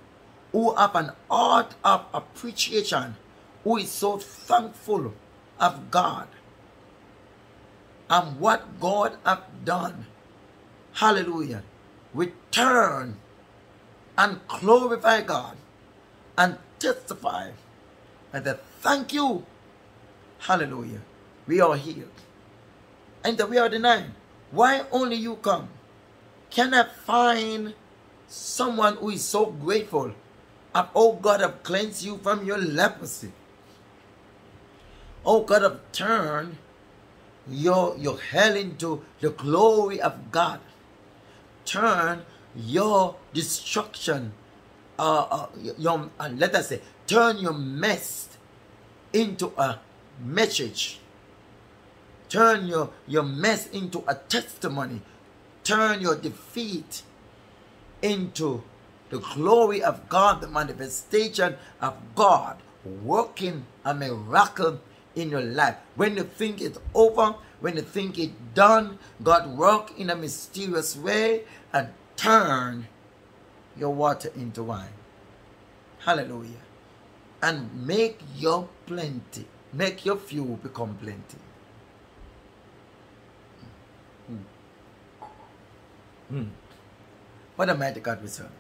who have an heart of appreciation, who is so thankful of God and what God have done. Hallelujah. Return and glorify God and testify and say, thank you. Hallelujah. We are healed. And that we are denied. Why only you come? Can I find someone who is so grateful oh God, have cleansed you from your leprosy. Oh God, have turned your, your hell into the glory of God. Turn your destruction, uh, uh, your, uh, let us say, turn your mess into a message. Turn your, your mess into a testimony. Turn your defeat into the glory of God, the manifestation of God working a miracle in your life. When you think it's over, when you think it's done, God work in a mysterious way and turn your water into wine. Hallelujah. And make your plenty, make your fuel become plenty. Mm. Mm. What a mighty God we serve.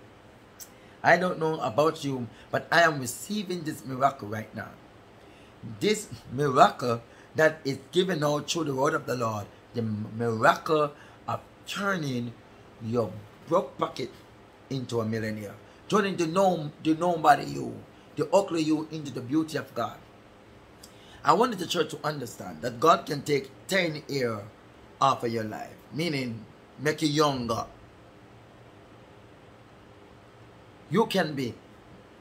I don't know about you, but I am receiving this miracle right now. This miracle that is given out through the word of the Lord, the miracle of turning your broke pocket into a millionaire, turning the known, the nobody you, the ugly you into the beauty of God. I wanted the church to understand that God can take 10 years off of your life, meaning make you younger, You can be,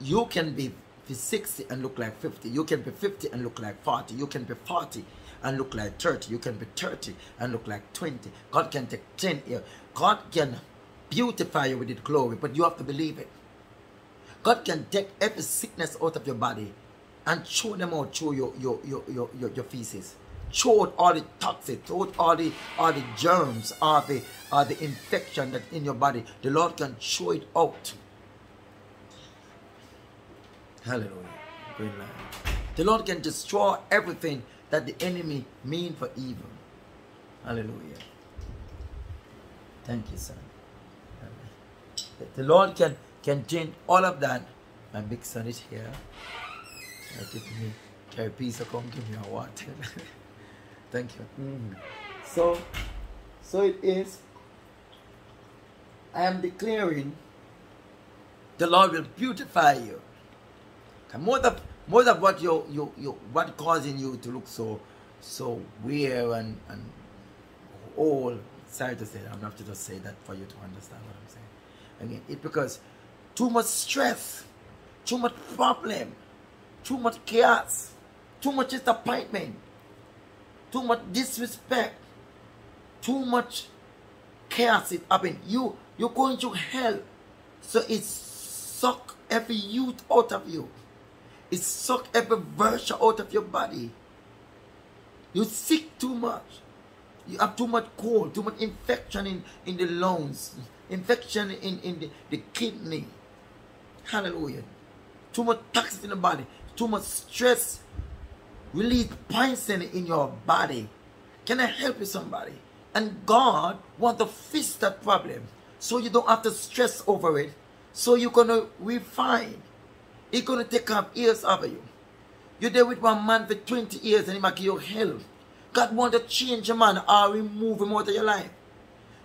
you can be 60 and look like 50. You can be 50 and look like 40. You can be 40 and look like 30. You can be 30 and look like 20. God can take 10 years. God can beautify you with His glory, but you have to believe it. God can take every sickness out of your body and show them out through your, your, your, your, your, your feces. Show out all the toxins, throw out all the, all the germs, all the, all the infection that's in your body. The Lord can show it out. Hallelujah. Green line. The Lord can destroy everything that the enemy mean for evil. Hallelujah. Thank you, son. The Lord can can change all of that. My big son is here. Give me carry piece of come give me a water. Thank you. Mm. So so it is. I am declaring the Lord will beautify you. More of more of what you you you what causing you to look so so weird and and old. Sorry to say that. I'm not to just say that for you to understand what I'm saying. Again, it's because too much stress, too much problem, too much chaos, too much disappointment, too much disrespect, too much chaos is happening. You you're going to hell. So it suck every youth out of you. It suck every virtue out of your body. You sick too much. You have too much cold, too much infection in, in the lungs, infection in, in the, the kidney. Hallelujah. Too much toxins in the body, too much stress. Release poison in your body. Can I help you somebody? And God want to fix that problem so you don't have to stress over it. So you're going to refine. He's going to take up years of you. You're there with one man for 20 years and he make you hell. God want to change a man or remove him out of your life.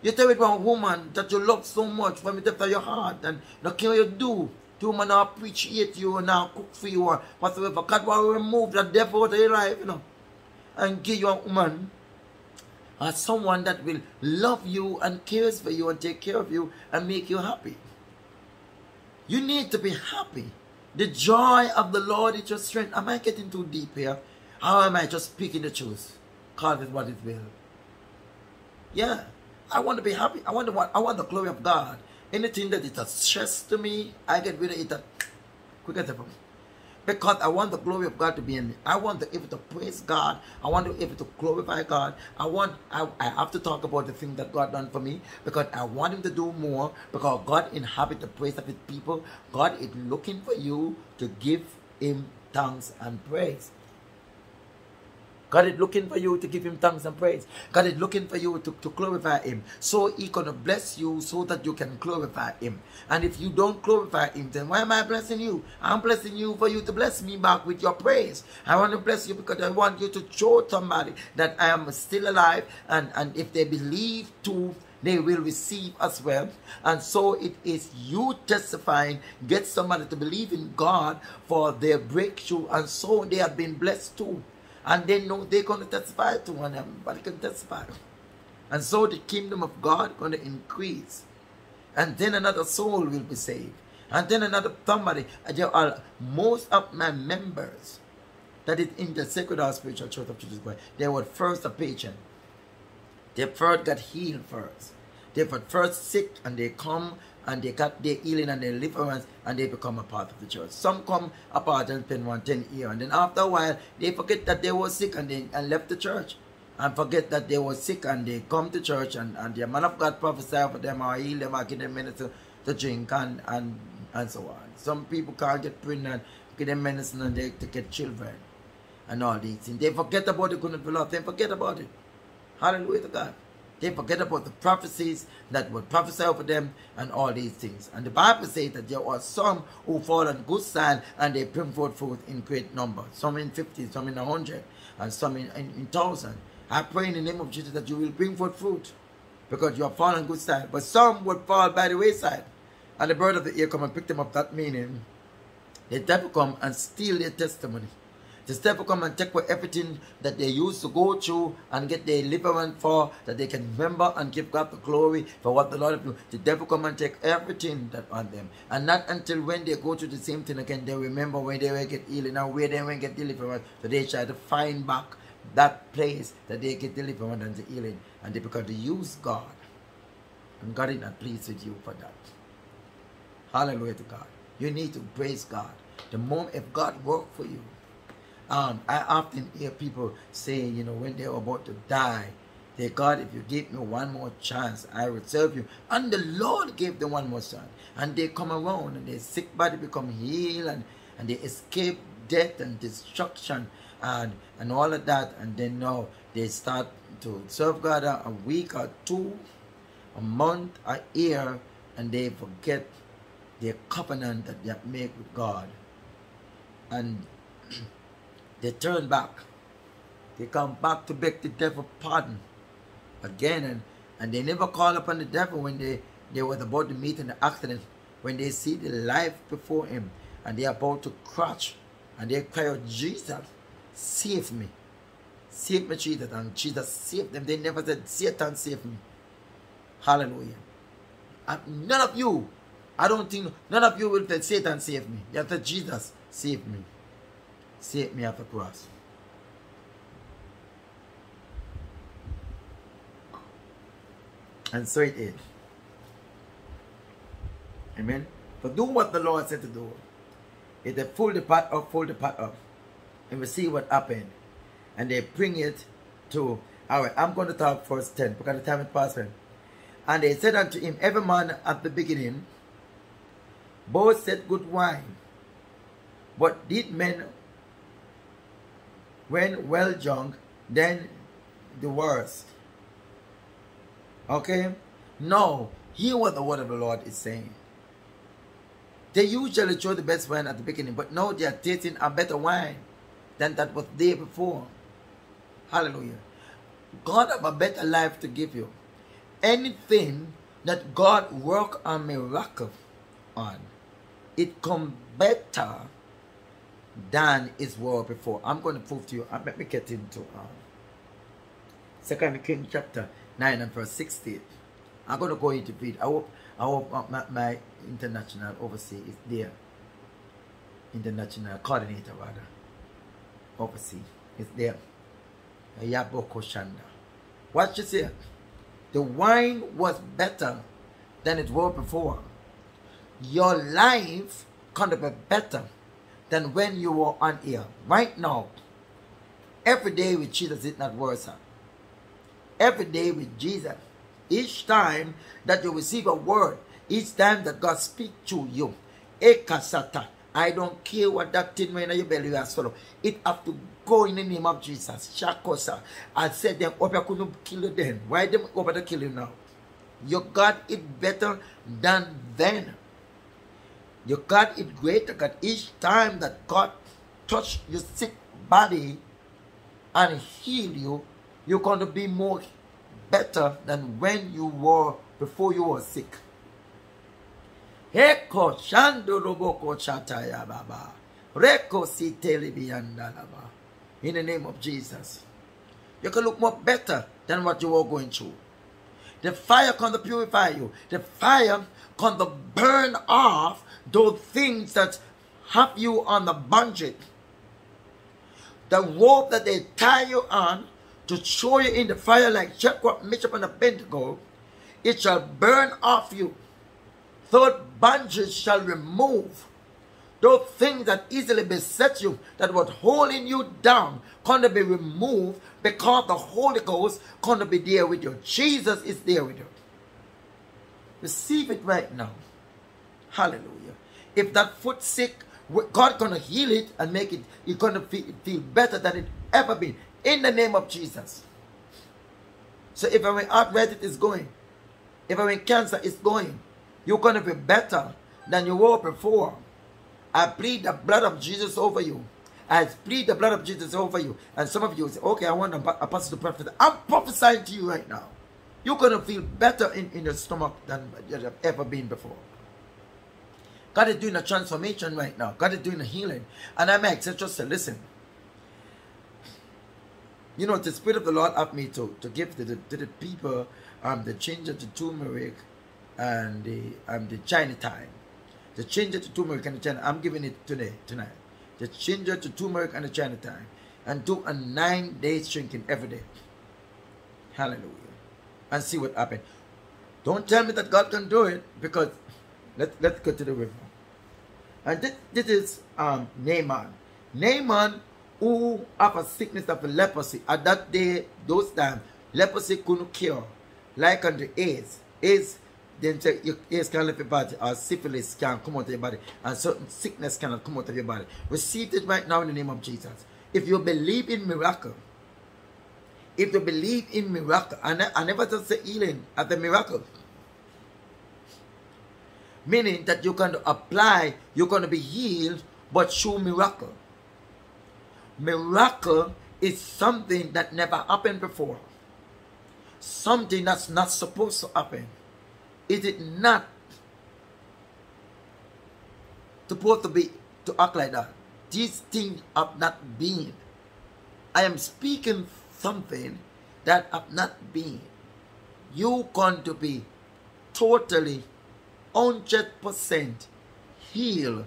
You tell with one woman that you love so much from the depth of your heart and not can you do. The woman now appreciate you and now cook for you or whatsoever. God want to remove that devil out of your life, you know. And give you a woman as someone that will love you and cares for you and take care of you and make you happy. You need to be happy. The joy of the Lord is your strength. Am I getting too deep here? How am I just speaking the truth? Call it what it will. Yeah. I want to be happy. I want, to, I want the glory of God. Anything that is a stress to me, I get rid of it quick as because I want the glory of God to be in me. I want to be able to praise God. I want to be able to glorify God. I want I, I have to talk about the thing that God done for me because I want him to do more because God inhabit the praise of his people. God is looking for you to give him thanks and praise. God is looking for you to give him thanks and praise. God is looking for you to, to glorify him. So he to bless you so that you can glorify him. And if you don't glorify him, then why am I blessing you? I'm blessing you for you to bless me back with your praise. I want to bless you because I want you to show somebody that I am still alive. And, and if they believe too, they will receive as well. And so it is you testifying, get somebody to believe in God for their breakthrough. And so they have been blessed too and they know they're going to testify to one everybody can testify and so the kingdom of god going to increase. And then another soul will be saved. And then another somebody uh, there are most of my members that is in the sacred heart spiritual church of jesus christ they were first a patient. They first got healed first. They were first sick and they come and they got their healing and their deliverance and they become a part of the church. Some come apart and spend one ten years and then after a while they forget that they were sick and they and left the church and forget that they were sick and they come to church and, and the man of God prophesy for them or heal them or give them medicine to drink and, and, and so on. Some people can't get pregnant, give them medicine and they to get children and all these things. They forget about the goodness of the Lord. They forget about it. Hallelujah to God. They forget about the prophecies that were prophesied over them and all these things. And the Bible says that there are some who fall on good sand and they bring forth fruit in great number. Some in 50, some in 100, and some in, in, in 1,000. I pray in the name of Jesus that you will bring forth fruit because you are fallen on good side. But some would fall by the wayside. And the bird of the ear come and pick them up that meaning. The devil come and steal their testimony. The devil come and take away everything that they used to go through and get their deliverance for, that they can remember and give God the glory for what the Lord do. The devil come and take everything that on them. And not until when they go through the same thing again, they remember when they will get healed and where they will get deliverance. So they try to find back that place that they get deliverance and the healing. And they because they use God. And God is not pleased with you for that. Hallelujah to God. You need to praise God. The moment if God work for you, um, I often hear people say, you know, when they're about to die, they God, if you give me one more chance, I will serve you. And the Lord gave them one more chance. And they come around and their sick body become healed and, and they escape death and destruction and, and all of that. And then now they start to serve God a week or two, a month, a year, and they forget their covenant that they have made with God. And they turn back. They come back to beg the devil pardon again and, and they never call upon the devil when they, they were about to meet in the accident when they see the life before him and they are about to crash and they cry out jesus save me. Save me jesus. And jesus saved them. They never said satan save me. Hallelujah. And none of you i don't think none of you will say satan save me. You said jesus save me save me at the cross And so it is. Amen. But do what the Lord said to do. If they pull the pot up, pull the pot up. And we see what happened. And they bring it to our. I'm going to talk verse 10 because the time is past. And they said unto him, Every man at the beginning both said good wine. But did men, when well drunk, then the worst? Okay? No. Hear what the word of the Lord is saying. They usually throw the best wine at the beginning, but now they are tasting a better wine than that was there before. Hallelujah. God have a better life to give you. Anything that God work a miracle on, it come better than it was before. I'm going to prove to you. Let me get into um, Second King chapter 9 and verse 16. I'm going to go into it. I hope, I hope uh, my, my international overseas is there. International coordinator, rather. Overseas is there. Yaboko Shanda. What you say? The wine was better than it was before. Your life can be better than when you were on here. Right now, every day with Jesus is not worse every day with Jesus. Each time that you receive a word, each time that God speaks to you, ekasata, I don't care what that thing in your belly has swallow. It have to go in the name of Jesus. Shakosa. I said them up couldn't kill then. Why them over to kill you now? Your God is better than then. Your God is greater. God each time that God touch your sick body and heal you, you're going to be more better than when you were before you were sick. In the name of Jesus. You can look more better than what you were going through. The fire can purify you. The fire can burn off those things that have you on the bungee. The rope that they tie you on to throw you in the fire like Shadrach, Meshach, and Abednego, it shall burn off you. Those bunches shall remove. Those things that easily beset you, that was holding you down, can be removed because the Holy Ghost can be there with you. Jesus is there with you. Receive it right now. Hallelujah. If that foot sick, God gonna heal it and make it, you're gonna feel, feel better than it ever been in the name of Jesus. So if I'm arthritis is going, if I'm cancer is going, you're to be better than you were before. I plead the blood of Jesus over you. I plead the blood of Jesus over you. And some of you say, okay, I want a apostle to prophet. I'm prophesying to you right now. You're going to feel better in, in your stomach than you have ever been before. God is doing a transformation right now. God is doing a healing. And I'm excited just to listen you know, the Spirit of the Lord asked me to, to give to the, to the people um, the ginger to turmeric and the um, the Chinatime. The ginger to turmeric and the China. I'm giving it today, tonight. The ginger to turmeric and the China time. And do a nine days drinking every day. Hallelujah. And see what happens. Don't tell me that God can do it because let, let's go to the river. And this, this is um, Naaman. Naaman who have a sickness of leprosy. At that day, those times, leprosy couldn't cure. Like the AIDS. AIDS, then your AIDS can leave your body, or syphilis can come out of your body, and certain sickness cannot come out of your body. Receive it right now in the name of Jesus. If you believe in miracle, if you believe in miracle, I, I never just say healing as a miracle. Meaning that you're going to apply, you're going to be healed, but through miracle. Miracle is something that never happened before. Something that's not supposed to happen. Is it not supposed to be to act like that? These things have not been. I am speaking something that have not been. You going to be totally 100% healed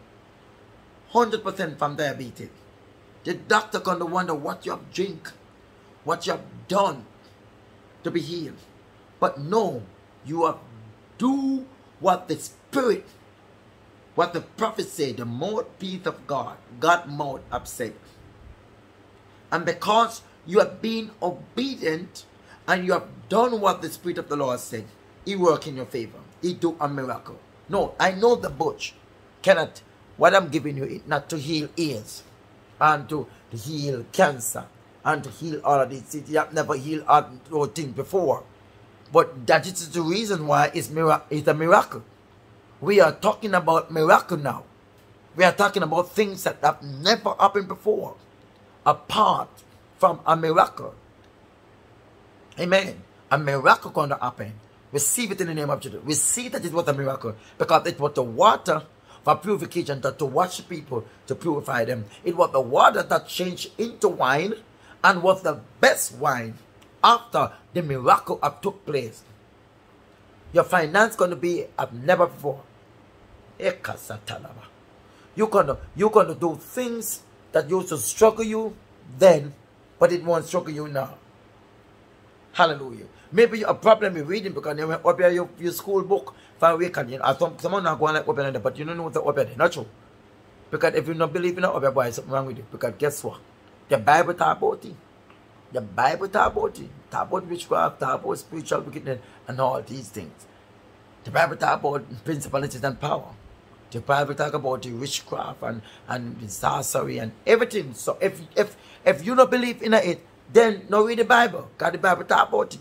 100% from diabetes. The doctor to wonder what you have drink, what you have done to be healed. But no, you have do what the Spirit, what the prophet said, the mouthpiece of God, God mouth said. And because you have been obedient and you have done what the Spirit of the Lord said, He work in your favor. He do a miracle. No, I know the butch cannot, what I'm giving you is not to heal AIDS and to, to heal cancer and to heal all of these things. You have never healed all things before. But that is the reason why it's, it's a miracle. We are talking about miracle now. We are talking about things that have never happened before. Apart from a miracle. Amen. A miracle going to happen. Receive it in the name of Jesus. Receive that it was a miracle. Because it was the water for purification that to wash people, to purify them. It was the water that changed into wine and was the best wine after the miracle have took place. Your finance going to be as never before. You're gonna you're gonna do things that used to struggle you then but it won't struggle you now. Hallelujah. Maybe you a problem with reading because you open your, your school book for a week and you know, some, someone not going like open it, but you don't know what to open it. Not true. Because if you don't believe in it, open boy, something wrong with you. Because guess what? The Bible talk about it. The Bible talk about it. Talk about witchcraft, talk about spiritual wickedness, and all these things. The Bible talk about principalities and power. The Bible talk about the witchcraft and, and the sorcery and everything. So if if if you don't believe in it, then no read the Bible. God the Bible talk about it.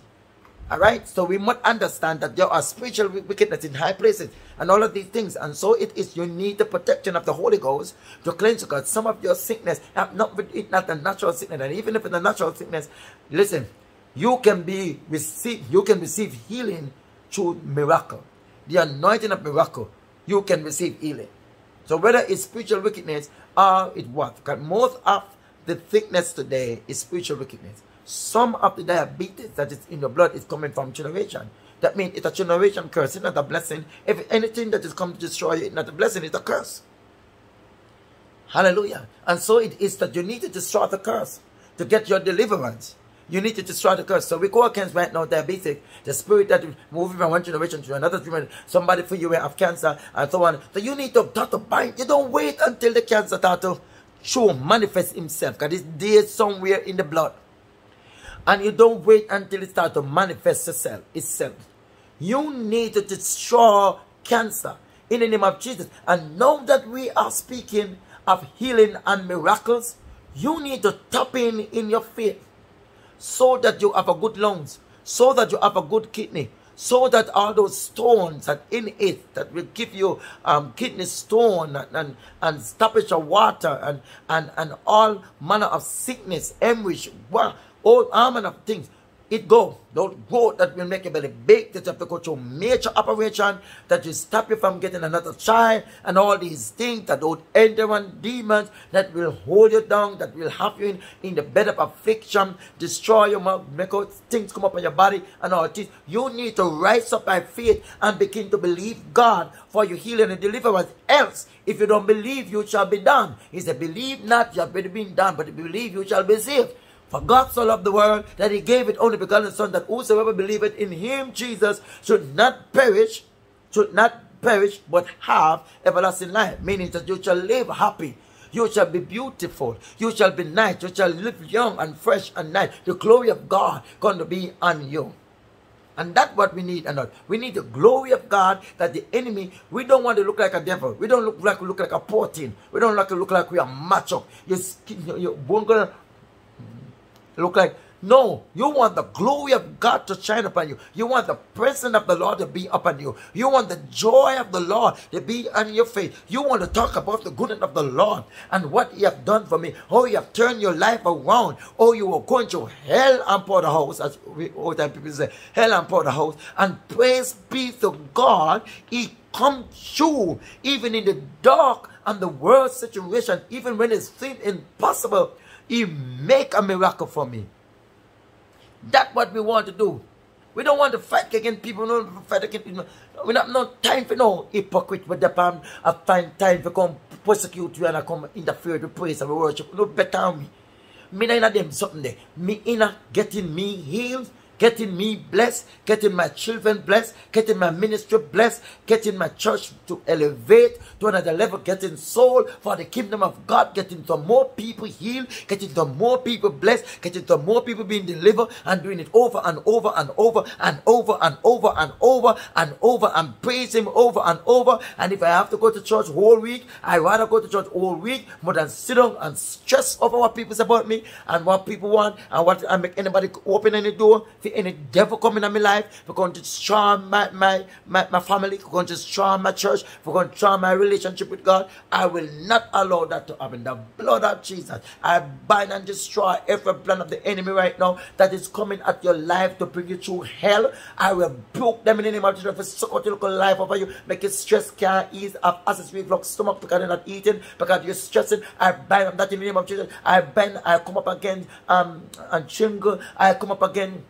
Alright? So we must understand that there are spiritual wickedness in high places and all of these things. And so it is you need the protection of the Holy Ghost to cleanse. God. Some of your sickness, not it not a natural sickness, and even if it's a natural sickness, listen, you can be receive you can receive healing through miracle. The anointing of miracle, you can receive healing. So whether it's spiritual wickedness or it what? Because most of the thickness today is spiritual wickedness. Some of the diabetes that is in your blood is coming from generation. That means it's a generation curse. It's not a blessing. If anything that is come to destroy you, it's not a blessing, it's a curse. Hallelujah. And so it is that you need to destroy the curse to get your deliverance. You need to destroy the curse. So we go against right now diabetes, the spirit that is moving from one generation to another generation. Somebody for you have cancer and so on. So you need to to bind. You don't wait until the cancer start to show, manifest himself. Because it's there somewhere in the blood. And you don't wait until it starts to manifest itself. itself. You need to destroy cancer in the name of Jesus. And now that we are speaking of healing and miracles, you need to tap in in your faith so that you have a good lungs, so that you have a good kidney, so that all those stones that in it that will give you um, kidney stone and, and, and stoppage of water and, and, and all manner of sickness, hemorrhage, all manner of things it go. Don't go that will make your belly big, that you have to go through major operation, that will stop you from getting another child, and all these things that don't enter on demons, that will hold you down, that will have you in, in the bed of affliction, destroy your mouth, make all things come up on your body, and all this. You need to rise up by faith and begin to believe God for your healing and deliverance. Else, if you don't believe, you shall be done. He said, believe not, you have been done, but you believe, you shall be saved. For God so loved the world that he gave it only begotten Son, that whosoever believeth in him, Jesus, should not perish, should not perish, but have everlasting life. Meaning that you shall live happy. You shall be beautiful. You shall be nice. You shall live young and fresh and nice. The glory of God going to be on you. And that's what we need and not. We need the glory of God that the enemy, we don't want to look like a devil. We don't look like look like a protein. We don't like to look like we are macho. Your skin, your, your bone gonna look like no, you want the glory of God to shine upon you. You want the presence of the Lord to be upon you. You want the joy of the Lord to be on your face. You want to talk about the goodness of the Lord and what He have done for me. How He have turned your life around. Oh, you were going to hell and pour the house, as we all time people say, hell and pour the house. And praise be to God, He come true even in the dark and the worst situation, even when it seems impossible. He make a miracle for me. That's what we want to do. We don't want to fight against people. Don't fight against people. We don't no time for no hypocrite with the palm. I find time to come persecute you and I come interfere with the praise and worship. No better than me. Me not in them something there. Me in getting me healed getting me blessed, getting my children blessed, getting my ministry blessed, getting my church to elevate to another level, getting soul for the kingdom of God, getting some more people healed, getting some more people blessed, getting some more people being delivered, and doing it over and over and over and over and over and over and over and praise Him over and over. And if I have to go to church whole week, I rather go to church all week more than sit down and stress over what people say about me and what people want and what I make anybody open any door any devil coming in my life, we're going to destroy my, my, my, my family, we're going to destroy my church, we're going to destroy my relationship with God. I will not allow that to happen. The blood of Jesus, I bind and destroy every plan of the enemy right now that is coming at your life to bring you through hell. I will broke them in the name of Jesus for suck out your life over you, make it stress can't ease of acid reflux stomach because you're not eating, because you're stressing. I bind that in the name of Jesus. I bind, I come up again um and shingle, I come up again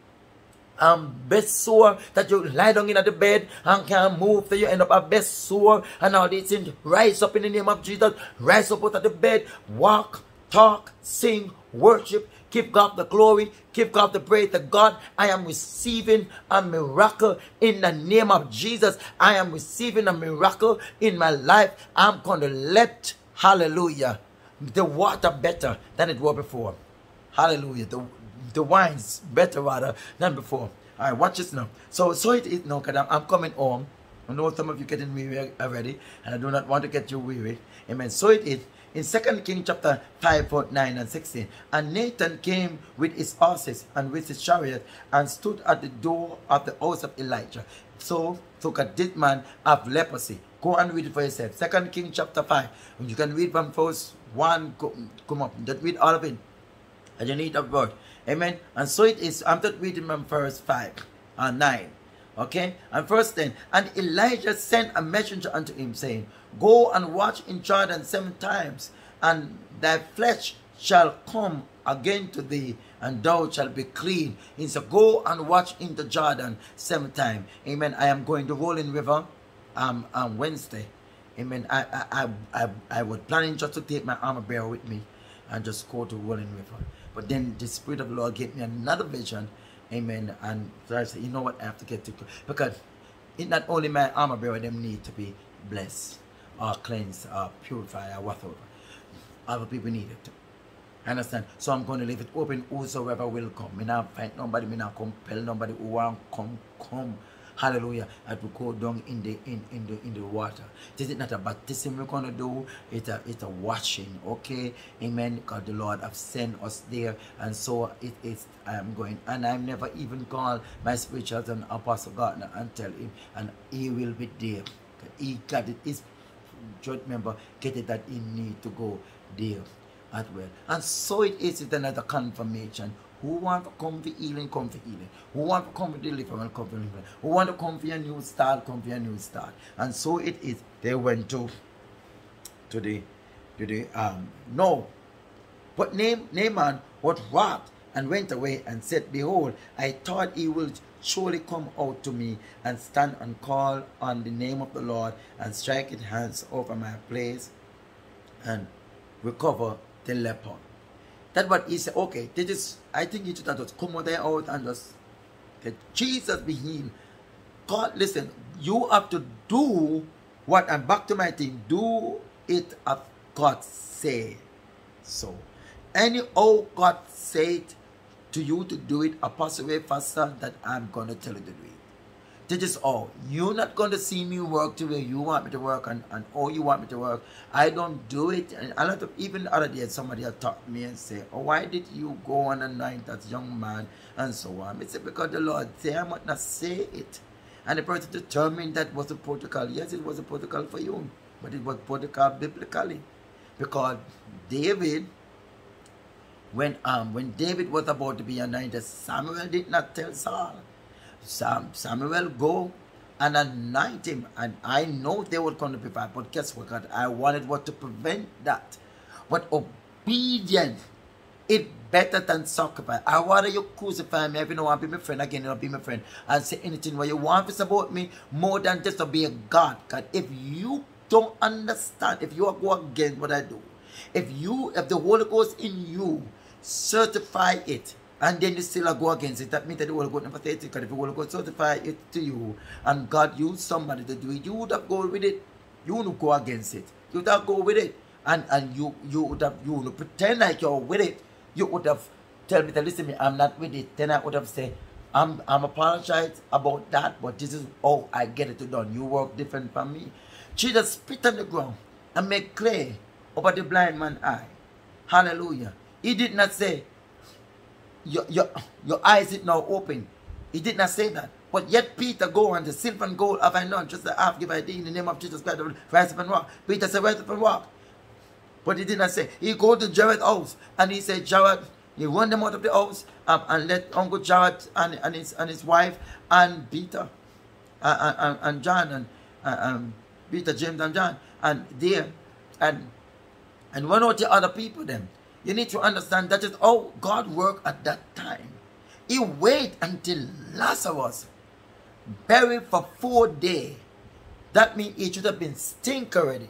um, best sore that you lie down in the bed and can't move so you end up a best sore. And all these things rise up in the name of Jesus. Rise up out of the bed. Walk talk sing worship. Give God the glory. Give God the praise to God I am receiving a miracle in the name of Jesus. I am receiving a miracle in my life. I'm to let hallelujah the water better than it was before. Hallelujah. The, the wine's better rather than before. All right, watch this now. So, so it is now, because I'm, I'm coming home. I know some of you getting weary already, and I do not want to get you weary. Amen. So it is in Second King chapter 5, 4, 9, and 16. And Nathan came with his horses and with his chariot and stood at the door of the house of Elijah. So took a dead man of leprosy. Go and read it for yourself. Second King chapter 5. And you can read from verse 1, come up. Just read all of it. And you need a word. Amen. And so it is. I'm not reading from verse 5 and 9. Okay? And first then, and Elijah sent a messenger unto him, saying, Go and watch in Jordan seven times, and thy flesh shall come again to thee, and thou shalt be clean. He said, Go and watch in the Jordan seven times. Amen. I am going to Rolling River um, on Wednesday. Amen. I, I, I, I, I was planning just to take my armor bearer with me and just go to Rolling River. But then the Spirit of the Lord gave me another vision. Amen. And so I said, you know what? I have to get to because it not only my armor bearer them need to be blessed or cleansed or purified or whatever. Other people need it too. Understand? So I'm going to leave it open whosoever will come. Me not fight nobody, me not compel nobody who want come, come. Hallelujah. As we go down in the in, in the in the water. This is not a baptism we're gonna do, it's a it's a washing, okay? Amen. Because the Lord have sent us there, and so it is I'm going. And I've never even called my spiritual and apostle Gardner and tell him, and he will be there. He got it, his church member get it that he need to go there as well. And so it is, it is another confirmation who want to come for healing, come for healing. Who want to come for deliverance, come for deliverance. Who want to come for a new start, come for a new start. And so it is. They went to to the to the um no. But Naaman was wrath and went away and said, Behold, I thought he will surely come out to me and stand and call on the name of the Lord and strike his hands over my place and recover the leper. That what he said, okay, this is, I think you should just come there out and just let Jesus be healed. God, listen, you have to do what, and back to my thing, do it as God say so. Any old God said to you to do it a possible way faster that I'm going to tell you to do This is all. You're not going to see me work the way you want me to work and, and all you want me to work. I don't do it. And a lot of, even the other day, somebody had taught me and say, oh, why did you go on a night that young man and so on? I said, because the Lord said, I must not say it. And the person determined that was a protocol. Yes, it was a protocol for you, but it was protocol biblically. Because David, when um when David was about to be anointed, Samuel did not tell Saul. Sam, Samuel go and anoint him. And I know they were come to be bad, but guess what, God? I wanted what to prevent that. But obedience it better than sacrifice. I want you crucify me if you don't want to be my friend again, you don't be my friend. And say anything what you want is about me more than just to be a God. God, if you don't understand, if you go against what I do, if you, if the Holy Ghost in you certify it, and then you still go against it, that means that the Holy Ghost it, because if the Holy Ghost certify it to you, and God used somebody to do it, you would have gone with it. You wouldn't go against it. You would have go with it. And and you you would have you would pretend like you're with it you would have tell me to listen me, I'm not with it. Then I would have said, I'm I'm apologize about that, but this is how I get it done. You work different from me. Jesus spit on the ground and make clay over the blind man's eye. Hallelujah. He did not say, your, your, your eyes is now open. He did not say that. But yet Peter go on the silver and gold have I none, just the half give I thee in the name of Jesus Christ, rise up and walk. Peter said, rise up and walk. But he did not say. He go to Jared's house and he said, Jared, you run them out of the house um, and let Uncle Jared and, and, his, and his wife and Peter uh, and, and John and uh, um, Peter, James and John and there and and one or the other people then. You need to understand that is how God worked at that time. He wait until Lazarus buried for four days. That means he should have been stink already.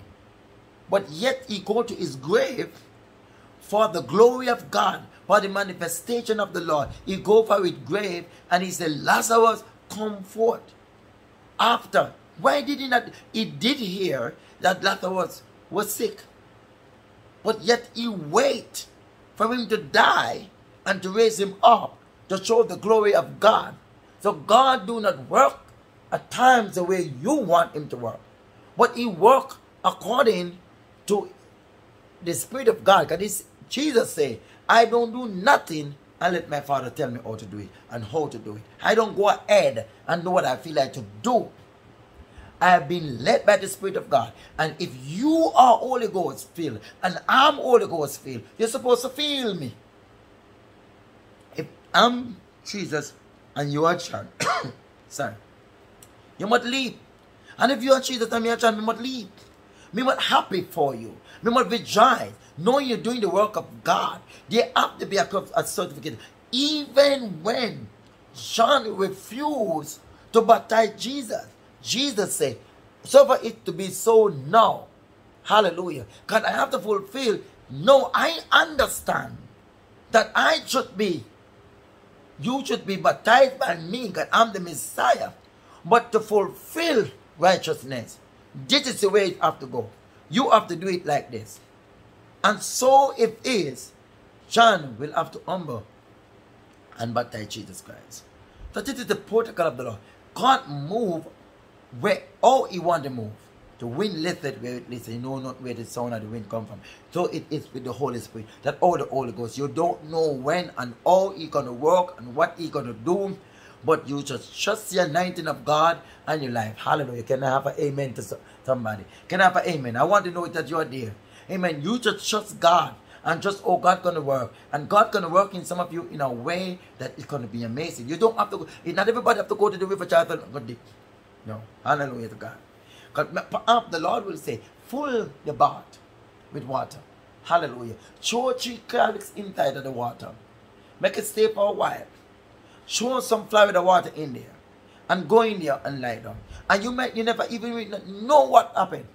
But yet he go to his grave for the glory of God, for the manifestation of the Lord. He go for his grave and he said, Lazarus, come forth. After. Why did he not? He did hear that Lazarus was sick. But yet he wait for him to die and to raise him up to show the glory of God. So God do not work at times the way you want him to work. But he work according to the Spirit of God. Because Jesus say, I don't do nothing and let my Father tell me how to do it and how to do it. I don't go ahead and do what I feel like to do. I have been led by the Spirit of God. And if you are Holy Ghost filled and I'm Holy Ghost filled, you're supposed to feel me. If I'm Jesus and you are John, sorry, you must leave. And if you are Jesus and me are John, you must leave. Me must happy for you. Me must rejoice. Knowing you're doing the work of God. There have to be a certificate. Even when John refused to baptize Jesus, Jesus said, suffer it to be so now. Hallelujah. God, I have to fulfill. No, I understand that I should be, you should be baptized by me, God, I'm the Messiah. But to fulfill righteousness, this is the way you have to go. You have to do it like this. And so it is, John will have to humble and baptize Jesus Christ. So this is the protocol of the Lord. God move where all he want to move. The wind lifted where it. You know not where the sound of the wind come from. So it is with the Holy Spirit. That all the Holy Ghost. You don't know when and how he gonna work and what he gonna do but you just trust the anointing of God and your life. Hallelujah. Can I have an amen to somebody? Can I have an amen? I want to know that you are there. Amen. You just trust God and just, oh, God gonna work. And God gonna work in some of you in a way that is gonna be amazing. You don't have to, not everybody have to go to the river child. No. Hallelujah to God. God. The Lord will say, fill the bath with water. Hallelujah. Throw three calyx inside of the water. Make it stay for a while. Show some Florida water in there. And go in there and lie down. And you might you never even know what happened.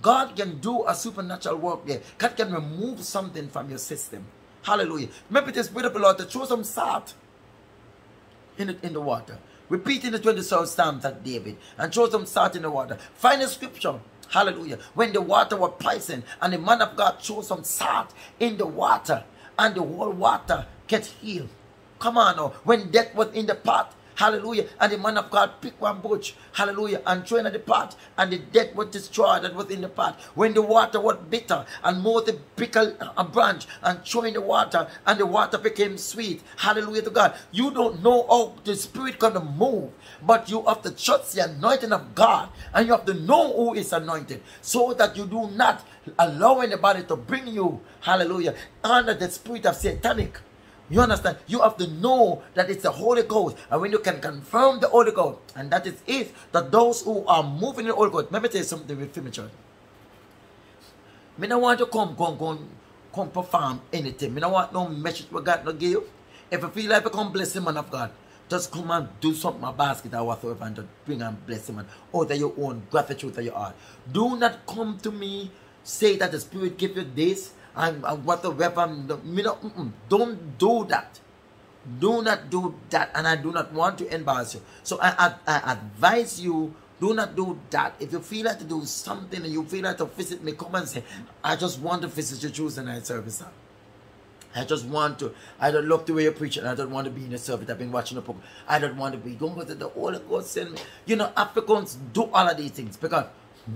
God can do a supernatural work there. God can remove something from your system. Hallelujah. This spirit of the Lord to throw some salt in the, in the water. Repeating the 23rd Psalms of David and throw some salt in the water. Find a scripture. Hallelujah. When the water was poisoned and the man of God threw some salt in the water and the whole water gets healed. Come on now. When death was in the pot Hallelujah. And the man of God picked one bush. Hallelujah. And threw in the pot. And the dead was destroyed that was in the pot. When the water was bitter. And more Moses picked a uh, branch and threw in the water. And the water became sweet. Hallelujah to God. You don't know how the spirit gonna move. But you have to trust the anointing of God. And you have to know who is anointed. So that you do not allow anybody to bring you. Hallelujah. Under the spirit of satanic. You understand? You have to know that it's the Holy Ghost. And when you can confirm the Holy Ghost, and that is it, that those who are moving in the Holy Ghost, let me tell you something with Fimichard. Me don't want to come, come, come, come perform anything. Me don't want no message we got to give. If you feel like you come bless the man of God, just come and do something a basket or whatsoever and just bring and bless him and out of your own gratitude that you are. Do not come to me, say that the Spirit give you this, and, and whatever. You know, mm -mm, don't do that. Do not do that, and I do not want to embarrass you. So I, I, I advise you do not do that. If you feel like to do something and you feel like to visit me, come and say, I just want to visit your Tuesday night service. I just want to. I don't love the way you preach and I don't want to be in the service. I've been watching the program. I don't want to be. Don't go to the Holy Ghost. Send me. You know, Africans do all of these things because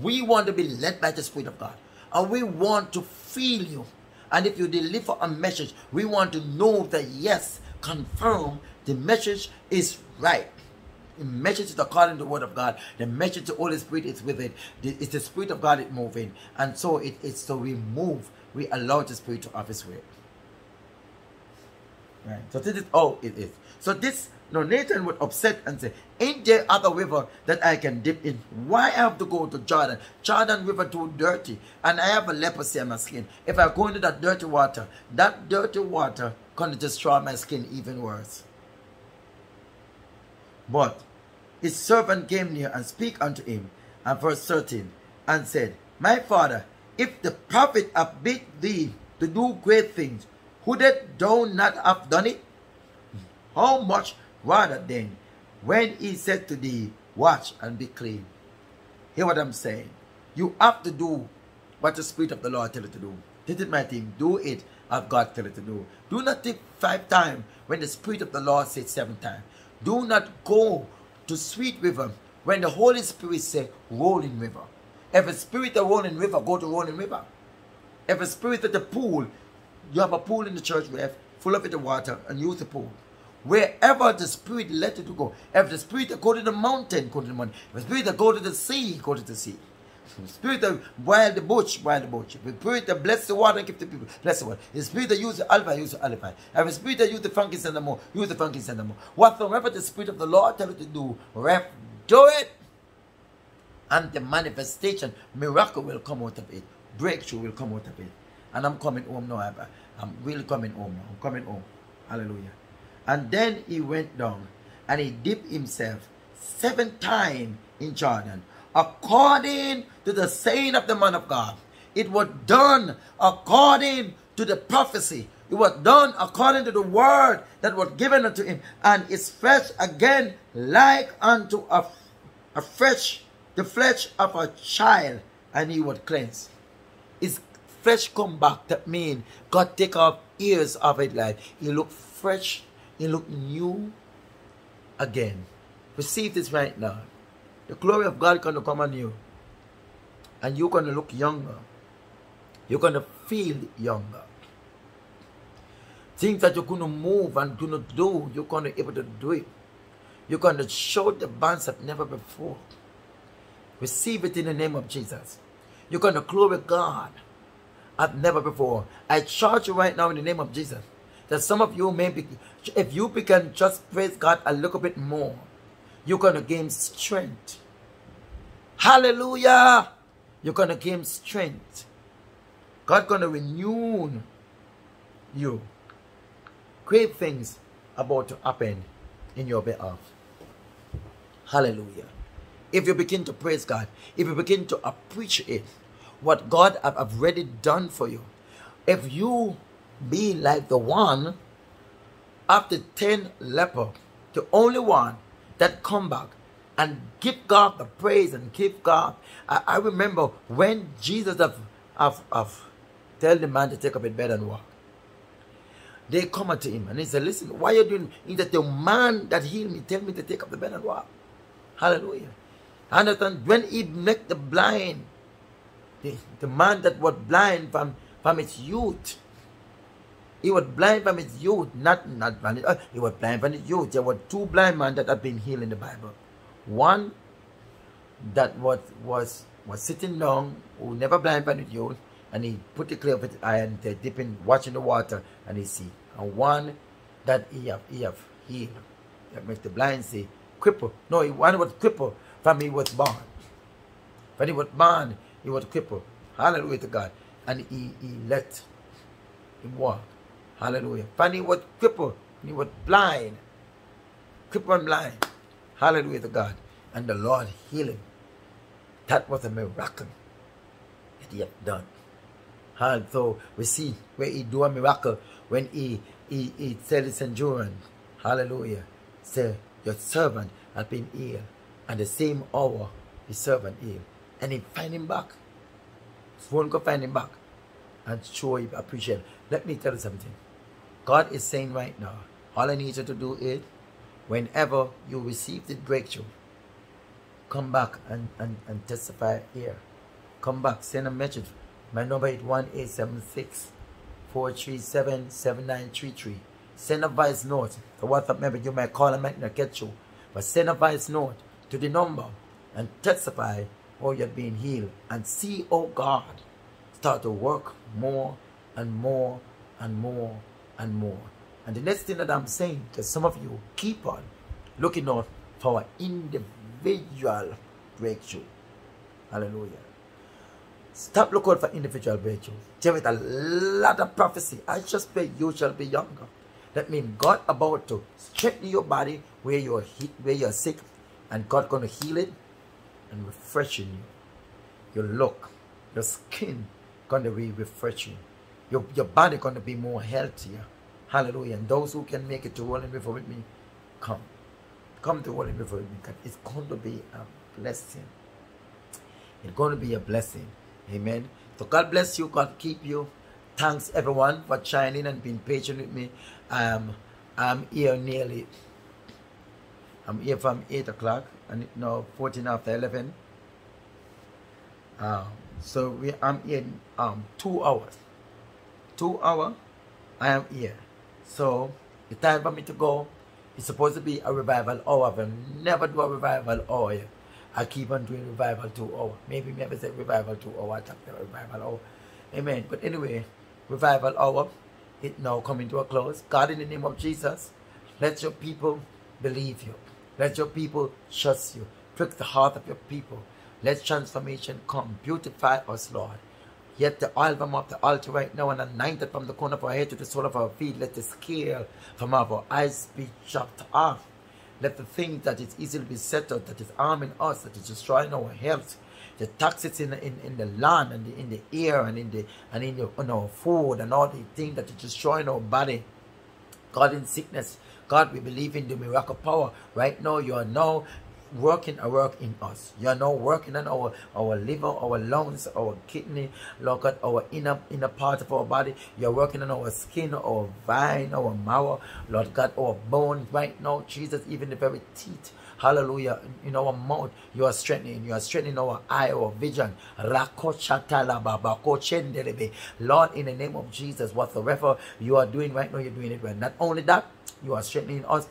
we want to be led by the Spirit of God. And we want to feel you. And if you deliver a message, we want to know that yes, confirm the message is right. The message is according to the word of God. The message to the Holy Spirit is with it. It's the Spirit of God is moving. And so it's so we move. We allow the Spirit to have His way. Right. So this is all it is. So this no, Nathan would upset and say, Ain't there other river that I can dip in? Why I have to go to Jordan? Jordan River too dirty. And I have a leprosy on my skin. If I go into that dirty water, that dirty water gonna destroy my skin even worse. But his servant came near and speak unto him, and verse 13, and said, My father, if the prophet have bid thee to do great things, would that thou not have done it? How much rather than when he said to thee, watch and be clean. Hear what I'm saying. You have to do what the Spirit of the Lord tell you to do. This is my thing. Do it as God tell you to do. Do not take five times when the Spirit of the Lord said seven times. Do not go to sweet river when the Holy Spirit said rolling river. If a spirit of rolling river, go to rolling river. If a spirit at the pool, you have a pool in the church where full of it the water and use the pool. Wherever the spirit led you to go. If the spirit go to the mountain, go to the mountain. If the spirit that go to the sea, go to the sea. The spirit that wild the bush, wild the bush. The spirit that bless the water and give the people, bless the water. The spirit that use the alpha, use the alpha. If the spirit that use the frankincense more, use the frankincense more. Whatsoever the spirit of the Lord tell you to do, ref, do it. And the manifestation, miracle will come out of it. Breakthrough will come out of it. And I'm coming home now. I'm really coming home. I'm coming home. Hallelujah. And then he went down and he dipped himself seven times in Jordan, according to the saying of the man of God. It was done according to the prophecy. It was done according to the word that was given unto him. And is fresh again like unto a, a fresh, the flesh of a child. And he was cleansed. His flesh come back. That means God take off years of it like he looked fresh you look new again. Receive this right now. The glory of God going to come on you. And you're going to look younger. You're going to feel younger. Things that you're going to move and going to do, you're going to be able to do it. You're going to show the bands like never before. Receive it in the name of Jesus. You're going to glory God as never before. I charge you right now in the name of Jesus that some of you may be, if you begin just praise God a little bit more, you're going to gain strength. Hallelujah! You're going to gain strength. God going to renew you. Great things about to happen in your behalf. Hallelujah. If you begin to praise God, if you begin to appreciate what God have already done for you, if you be like the one after ten leper, the only one that come back and give God the praise and give God. I, I remember when Jesus have, have, have tell the man to take up his bed and walk. they come unto him and he said, Listen, why are you doing? He said, The man that healed me, tell me to take up the bed and walk. Hallelujah. And when he met the blind, the, the man that was blind from, from his youth, he was blind from his youth, not not blind. Uh, he was blind from his youth. There were two blind men that have been healed in the Bible. One that was was was sitting down, who never blind from his youth, and he put the clay of his eye and they dipping, watching the water, and he see. And one that he have he have healed, that makes the blind see, cripple. No, he one was cripple from he was born. When he was born, he was cripple. Hallelujah to God. And he, he let him walk. Hallelujah. He was crippled, he was blind. Crippled and blind. Hallelujah to God. And the Lord healed him. That was a miracle that he had done. And so we see where he do a miracle when he he, he tell his centurion, hallelujah, say, your servant has been healed. And the same hour, his servant healed. And he find him back. Phone go find him back. And show him appreciate. Let me tell you something. God is saying right now, all I need you to do is, whenever you receive the breakthrough, come back and, and, and testify here. Come back, send a message. My number is 1876 437 7933. Send a voice note. The WhatsApp member, you might call and might not get you. But send a voice note to the number and testify how you're being healed. And see, oh God, start to work more and more and more and more. And the next thing that I'm saying to some of you, keep on looking out for our individual breakthrough. Hallelujah. Stop looking for individual breakthrough. There is a lot of prophecy. I just pray you shall be younger. That means God about to strengthen your body where you're hit, where you're sick, and God gonna heal it and refreshing you. Your look, your skin gonna be refreshing. Your your body gonna be more healthier. Hallelujah. And those who can make it to Rolling River with me, come. Come to Rolling River with me. It's going to be a blessing. It's going to be a blessing. Amen. So God bless you. God keep you. Thanks everyone for shining and being patient with me. Um, I'm here nearly. I'm here from 8 o'clock and now 14 after 11. Um, so we, I'm in um, two hours. Two hours, I am here. So the time for me to go is supposed to be a revival hour. I've never do a revival hour. I keep on doing revival two hour. Maybe maybe say revival two hour, I talk about revival hour. Amen. But anyway, revival hour, it now coming to a close. God in the name of Jesus, let your people believe you. Let your people trust you. Prick the heart of your people. Let transformation come. Beautify us, Lord. Yet the oil from off the altar right now and anointed from the corner of our head to the sole of our feet. Let the scale from our eyes be chopped off. Let the thing that is easily besettled, that is harming us, that is destroying our health, the toxins in, in, in the land and the, in the air and in the and in, the, in our food and all the things that is destroying our body. God in sickness. God, we believe in the miracle power. Right now, you are now working a work in us. You are now working on our, our liver, our lungs, our kidney, look at our inner inner part of our body. You're working on our skin, our vine, our marrow, Lord God, our bones right now, Jesus, even the very teeth. Hallelujah. In our mouth, you are strengthening. You are strengthening our eye, our vision. Lord, in the name of Jesus, whatsoever you are doing right now, you're doing it well. Not only that, you are strengthening us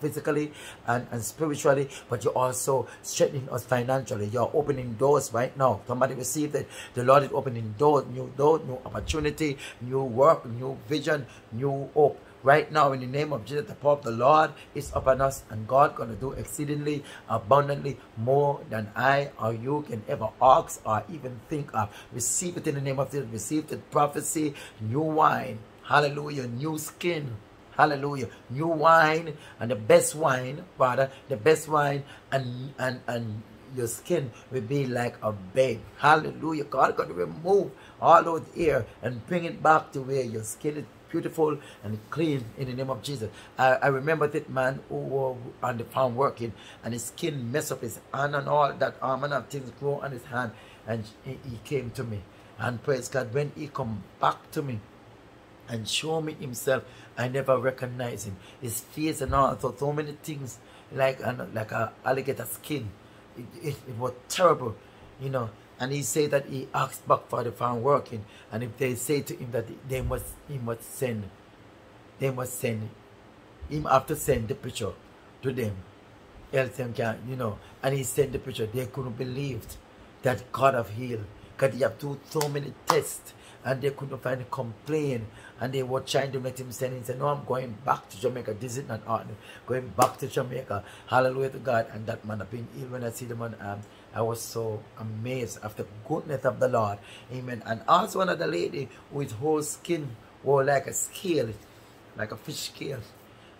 physically and, and spiritually, but you're also strengthening us financially. You're opening doors right now. Somebody received it. The Lord is opening doors, new doors, new opportunity, new work, new vision, new hope. Right now, in the name of Jesus, the power of the Lord is upon us, and God gonna do exceedingly abundantly more than I or you can ever ask or even think of. Receive it in the name of Jesus. Receive the prophecy, new wine, hallelujah, new skin, Hallelujah. New wine and the best wine, Father, the best wine and and and your skin will be like a babe. Hallelujah. God got to remove all those hair and bring it back to where your skin is beautiful and clean in the name of Jesus. I, I remember that man who was on the farm working and his skin messed up his hand and all that arm and things grow on his hand and he, he came to me. And praise God, when he come back to me, and show me himself. I never recognize him. His face and all, so, so many things like like a alligator skin. It, it, it was terrible, you know. And he said that he asked back for the farm working. And if they say to him that they must he must send, they must send him to send the picture to them. Else them can, you know. And he sent the picture. They couldn't believe that God have healed. Because he have do so many tests and they couldn't find a complaint. And they were trying to make him send he said no i'm going back to jamaica. This is not art going back to jamaica. Hallelujah to god. And that man have been healed when i see the man um, i was so amazed of the goodness of the lord. Amen. And also another lady with whole skin wore like a scale like a fish scale.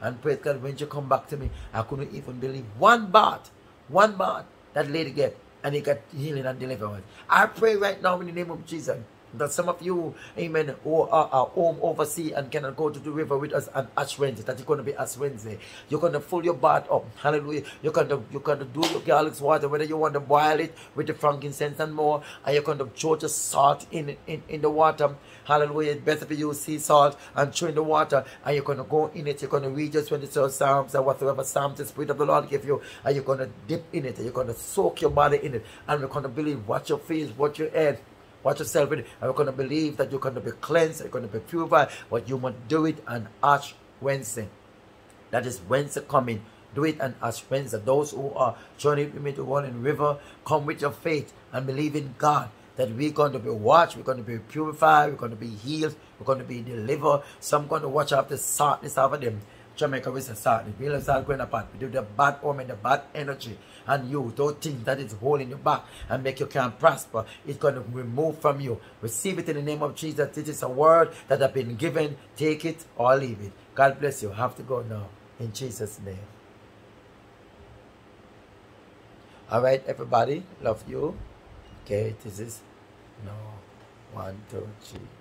And praise god when she come back to me i couldn't even believe one bath one bath that lady get. And he got healing and deliverance. I pray right now in the name of jesus that some of you, amen, who are, are home overseas and cannot go to the river with us on Ash Wednesday, that you're going to be Ash Wednesday. You're going to fill your bath up. Hallelujah. You're going to, you're going to do your garlic water, whether you want to boil it with the frankincense and myrrh, and you're going to throw the salt in, in, in the water. Hallelujah. It's better for you sea salt and throw in the water, and you're going to go in it. You're going to read your 22 Psalms and whatever Psalms the Spirit of the Lord give you, and you're going to dip in it, you're going to soak your body in it, and you're going to believe what your face, what your head, Watch yourself you're going to believe that you're going to be cleansed, you're going to be purified, but you must do it on Ash Wednesday. That is Wednesday coming. Do it on Ash Wednesday. Those who are joining with me to in River, come with your faith and believe in God that we're going to be watched, we're going to be purified, we're going to be healed, we're going to be delivered. Some going to watch after sadness of them. Jamaica is a sadness. We don't start going apart. We do the bad omen, the bad energy and you don't think that is holding you back and make you can't prosper. It's going to remove from you. Receive it in the name of Jesus. This is a word that have been given. Take it or leave it. God bless you. Have to go now. In Jesus' name. All right, everybody. Love you. Okay, this is no one, two, three.